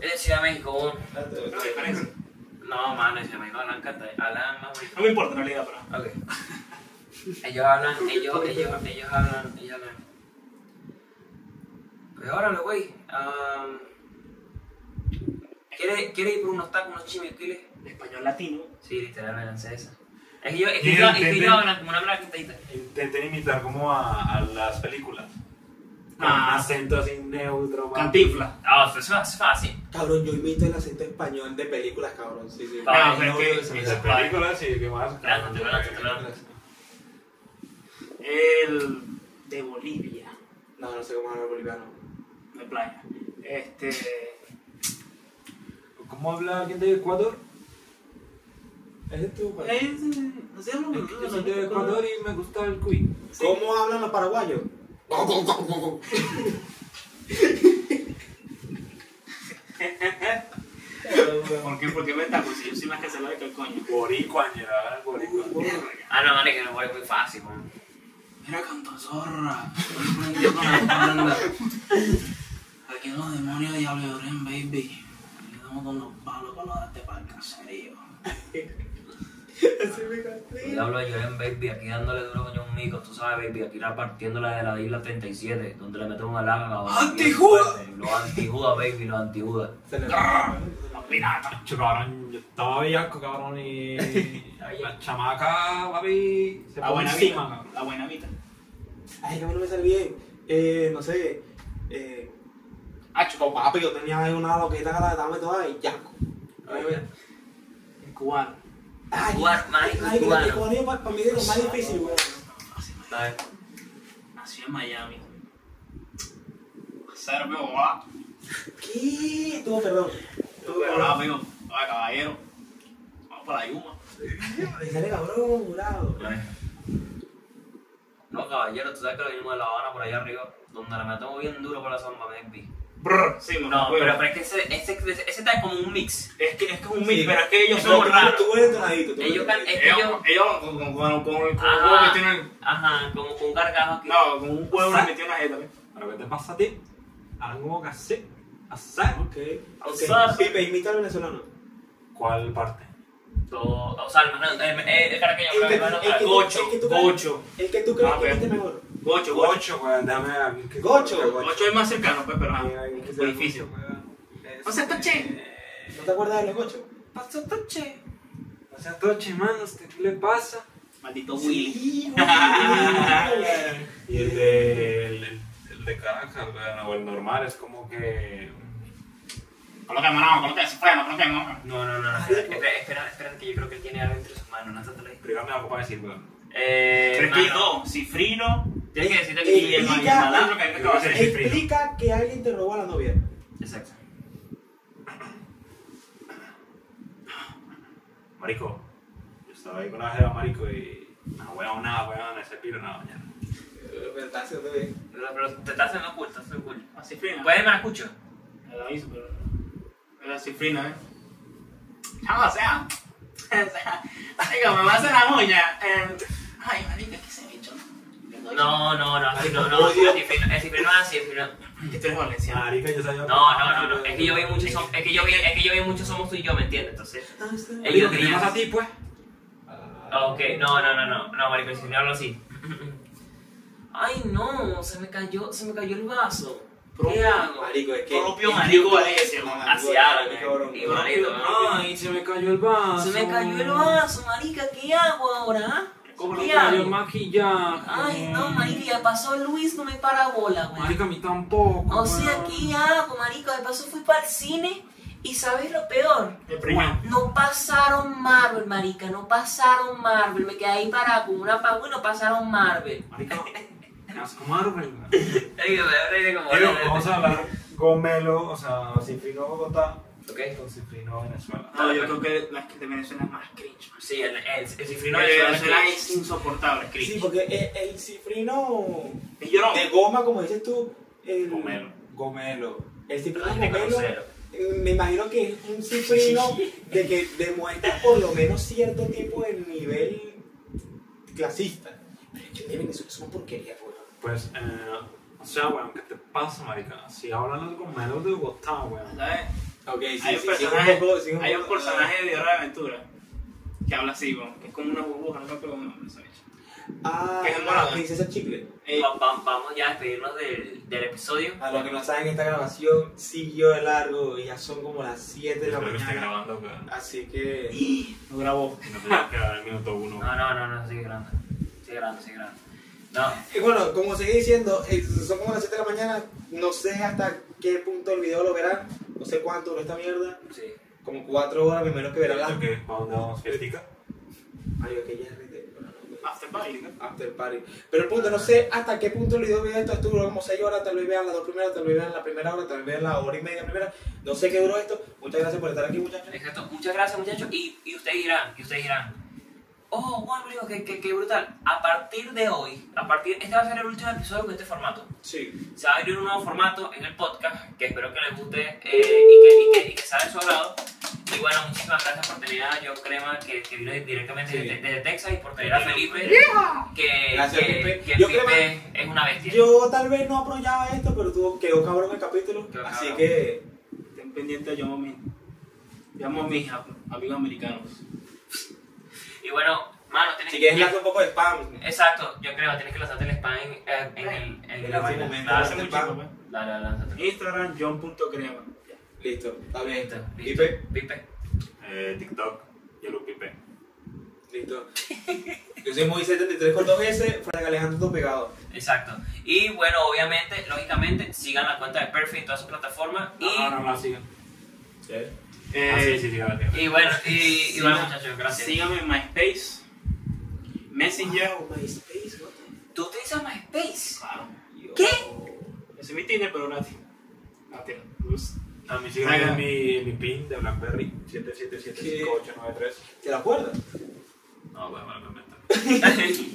El de Ciudad de México, uno. No, diferencia. No, mano, el de Ciudad de México hablan, hablan más bonito. No me importa en realidad, pero. Ok. Ellos hablan, ellos, ellos, ellos hablan, ellos hablan. Pues órale, güey. Um, ¿Quieres ¿quiere ir por unos tacos, unos chimiquiles? Español latino. Sí, literal, me lancé esa. Es que, yo, es que, es ellos hablan como una braquitadita. Intenten imitar como a, a las películas. Con Ah. un acento así neutro. man. Cantinfla. Ah, eso es fácil. Cabrón, yo imito el acento español de películas, cabrón. Sí, sí. Ah, No, pero es que- Y las películas, sí, ¿qué más? El de Bolivia. No, no sé cómo hablar boliviano. De playa. Este. ¿Cómo habla alguien de Ecuador? Es tu país. Es, no sé, no, Es que yo soy de Ecuador y me gusta el cuy. ¿Cómo hablan los paraguayos? ¿Por qué? ¿Por qué me tapo? Si yo soy más que se lo de que el coño. Boricua, boricua. Ah, no, es que no es muy fácil, man. Mira, canto zorra. Aquí los demonios de Diablo de Oren, baby. Aquí damos con los palos para darte para el caserío. Así me canté. Diablo Lloren, baby, aquí dándole duro con un mico, tú sabes, baby, aquí partiéndola de la isla 37, donde le metemos una laga, cabrón. ¡Antijuda! Los antijudas, baby, los antijudas. Se le piratas. Chacho, cabrón, yo estaba bellaco, cabrón, y la chamaca, papi, se La buena encima, vida. cabrón. La buena vida. Ay, que a mí no me sale bien. Eh, no sé. Eh, Ah, como papi, yo tenía una loquita que la dame toda y yaco. El cubano. Ay, marico, ay, que cubano. el cubano para, para mí es lo más difícil, weón. ¿Sabes? Nació en Miami. Serbio, va. ¿Qué? Tú, perdón. Tú, Hola, amigo. Hola, caballero. Vamos para la Yuma. Me sale cabrón, jurado. No, caballero, tú sabes que lo vinimos de La Habana por allá arriba, donde le metemos bien duro por la sombra, baby. Brr, sí, No, pero, pero es que ese, ese, ese, ese está como un mix. Es que es que es un Sí. mix, pero es que ellos son tú- raros. Tú eres Ellos can- es que Ellos, yo- ellos con, con, con, con el con Ajá. huevo que tienen. Ajá, como con un gargajo aquí. No, con un huevo le metió una jeta. ¿ves? ¿Pero qué te pasa a ti? Algo que así, así. Ok. Ok. Asar. Pipe, imita al venezolano. ¿Cuál parte? Almas, no, eh, eh, es caraqueño, El que- pero no, el que- Gocho, el que tú crees- gocho, El que tú crees Ah, que viste mejor. gocho, gocho. Gocho, weón, ver aquí. que- Gocho. Gocho es más cercano, pues, pero es sea difícil. Gocho, weón. O sea, Toche. Eh, ¿No te acuerdas de los ocho? Pasó toche. O sea, Toche, mano, ¿usted ¿qué le pasa? Maldito Willy. Y el de, el, el- el de Caracas, weón, o el normal, es como que... Coloca mano, coloca ese freno, mano. No, no, no, no. Espera, espera, espera, espera, que yo creo que él tiene algo entre sus manos, no tanto la Pero dígame algo para decir, weón. Eh, Pero es que dos, Cifrino Tienes que decirte Eh, que y el, malandro que hay que Yo voy a hacer. hacer- Explica que alguien te robó a la novia. Exacto. Marico, yo estaba ahí con la jeva, marico, y... No, weón, nada, weón, ese piro, nada, mañana. Pero está haciendo bien. Pero, pero te estás haciendo oculto, estoy oculto. A Cifrino. ¿Puedes me la escucho? Me lo hizo, pero. Era Cifrino, ¿eh? Chamo, o sea. O sea, marico, me va a hacer la uña. eh, Ay, marico, ¿qué se me echó? No, no, no, sí, no, no. El cifrino, el cifrino es así, el cifrino. Que tú eres valenciano. Marica, yo sabía... No, no, no, no. Es que yo vi mucho, som- es que yo vi, es que yo vi mucho somos tú y yo, ¿me entiendes? Entonces, ellos ¿qué te querían. pasa a ti, pues? Ah, Ok, no, no, no, no, no, marico, el cifrino habla así. Ay, no, se me cayó, se me cayó el vaso. ¿Qué hago? Marico, es que. Propio marico que- eh. cabrón. Y marico, Ay, se me cayó el vaso. Se me cayó el vaso, marica, ¿qué hago ahora? ¿Cómo ¿Qué le cayó el hago? maquillaje? Ay, no, marica, ya pasó Luis, no me para bola, güey. Marica, a mí tampoco. O sea. ¿qué hago, marica? De paso fui para el cine y ¿sabes lo peor? No pasaron Marvel, marica, no pasaron Marvel. Me quedé ahí parada con una pago y no pasaron Marvel. Marica, Marvel, como... Pero vamos a hablar Gomelo, o sea, Cifrino Bogotá, Ok. con Cifrino Venezuela. No, yo creo que la de Venezuela es más cringe. man. Sí, el, el, el cifrino de Venezuela Venezuela es es insoportable, Sí, cringe. porque el, el cifrino de goma, como dices tú. El, Gomelo. Gomelo. El cifrino Ay, de gomelo. eh, Me imagino que es un cifrino de que demuestra por lo menos cierto tipo de nivel clasista. Pero es que el de Venezuela es una porquería, weón. Pues, eh, o sea, weón, ¿qué te pasa, marica? Si hablan los gomelos de Bogotá, weón. ¿Sabes? Ok, sí, hay un sí, personaje, sí, hay un personaje de Hora de Aventura que habla así, weón, que es como una burbuja, no me acuerdo cómo se llama. Ah, que es la princesa chicle. Eh, Va- va- vamos ya a despedirnos del, del episodio. A los que no saben, esta grabación siguió de largo y ya son como las 7 de la Espero que mañana. grabando, weón. Así que. no grabó. Y no te va a quedar el minuto uno. No, no, no, no, sigue grande. Sigue grande, sigue grande. No, Y bueno, como seguí diciendo, eh, son como las 7 de la mañana. No sé hasta qué punto el video lo verán. No sé cuánto duró esta mierda. sí. Como 4 horas, primero que verán la. ¿Qué? ¿Para dónde vamos? ¿Fiestica? Ay, ok, ya After party. After party. Pero el punto, no sé hasta qué punto el video vea esto. Esto duró como 6 horas. Tal vez vean las dos primeras, tal vez vean la primera hora, tal vez vean la hora y media primera. No sé qué duró esto. Muchas gracias por estar aquí, muchachos. Exacto, muchas gracias muchachos. Y, y ustedes dirán, y ustedes dirán, oh, bueno, amigo, qué, qué, qué brutal. A partir de hoy, a partir, este va a ser el último episodio con este formato. Sí. Se va a abrir un nuevo formato en el podcast que espero que les guste eh, y, que, y, que, y que sea de su agrado. Y bueno, muchísimas gracias por tener a John Crema que, que vino directamente Sí. desde, desde Texas y por tener a Felipe que, Gracias, Felipe. que Yo Felipe Crema- es una bestia. Yo tal vez no apoyaba esto, pero tuvo, quedó cabrón el capítulo. Quedó Así cabrón. que. Ten pendiente, llamo a mis, llamo a mis am- amigos americanos. Y bueno, mano, tienes Si quieres, lanza un poco de spam. Exacto, yo creo, tienes que lanzarte el spam en, en, en el, en En la ese vaina. momento, Claro, lanza el spam. Dale, dale, lánzate. Instagram, john.crema. Listo, está bien. Listo, listo. Pipe. Pipe. Eh, TikTok, Yellow Pipe. Listo. Yo soy muy 73 con dos S, Frank Alejandro todo pegado. Exacto. Y bueno, obviamente, lógicamente, sigan la cuenta de Perfect en todas sus plataformas. Y, No, no, no, sigan. Eh, Ah, sí, sí, sí, gracias. y bueno, y, bueno, muchachos, gracias. Síganme en MySpace, Messenger. Wow, MySpace, what the- ¿Tú utilizas MySpace? Claro. ¿Qué? Ese es mi Tinder, pero gratis. Gratis. Luz. A mí síganme en mi, mi pin de BlackBerry, 7775893. ¿Te la acuerdas? No, bueno, me lo.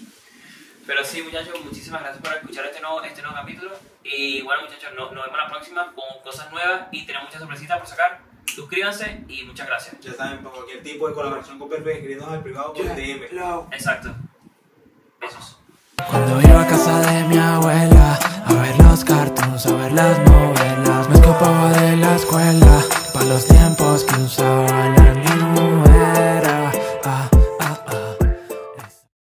Pero sí, muchachos, muchísimas gracias por escuchar este nuevo, este nuevo capítulo. Y bueno, muchachos, no- nos vemos la próxima con cosas nuevas y tenemos muchas sorpresitas por sacar. Suscríbanse y muchas gracias. Ya saben, para cualquier tipo de colaboración con Perfect, escríbanos al privado por DM. Exacto. Besos. Cuando iba a casa de mi abuela, a ver los cartoons, a ver las novelas, me escapaba de la escuela, para los tiempos que usaba la nube.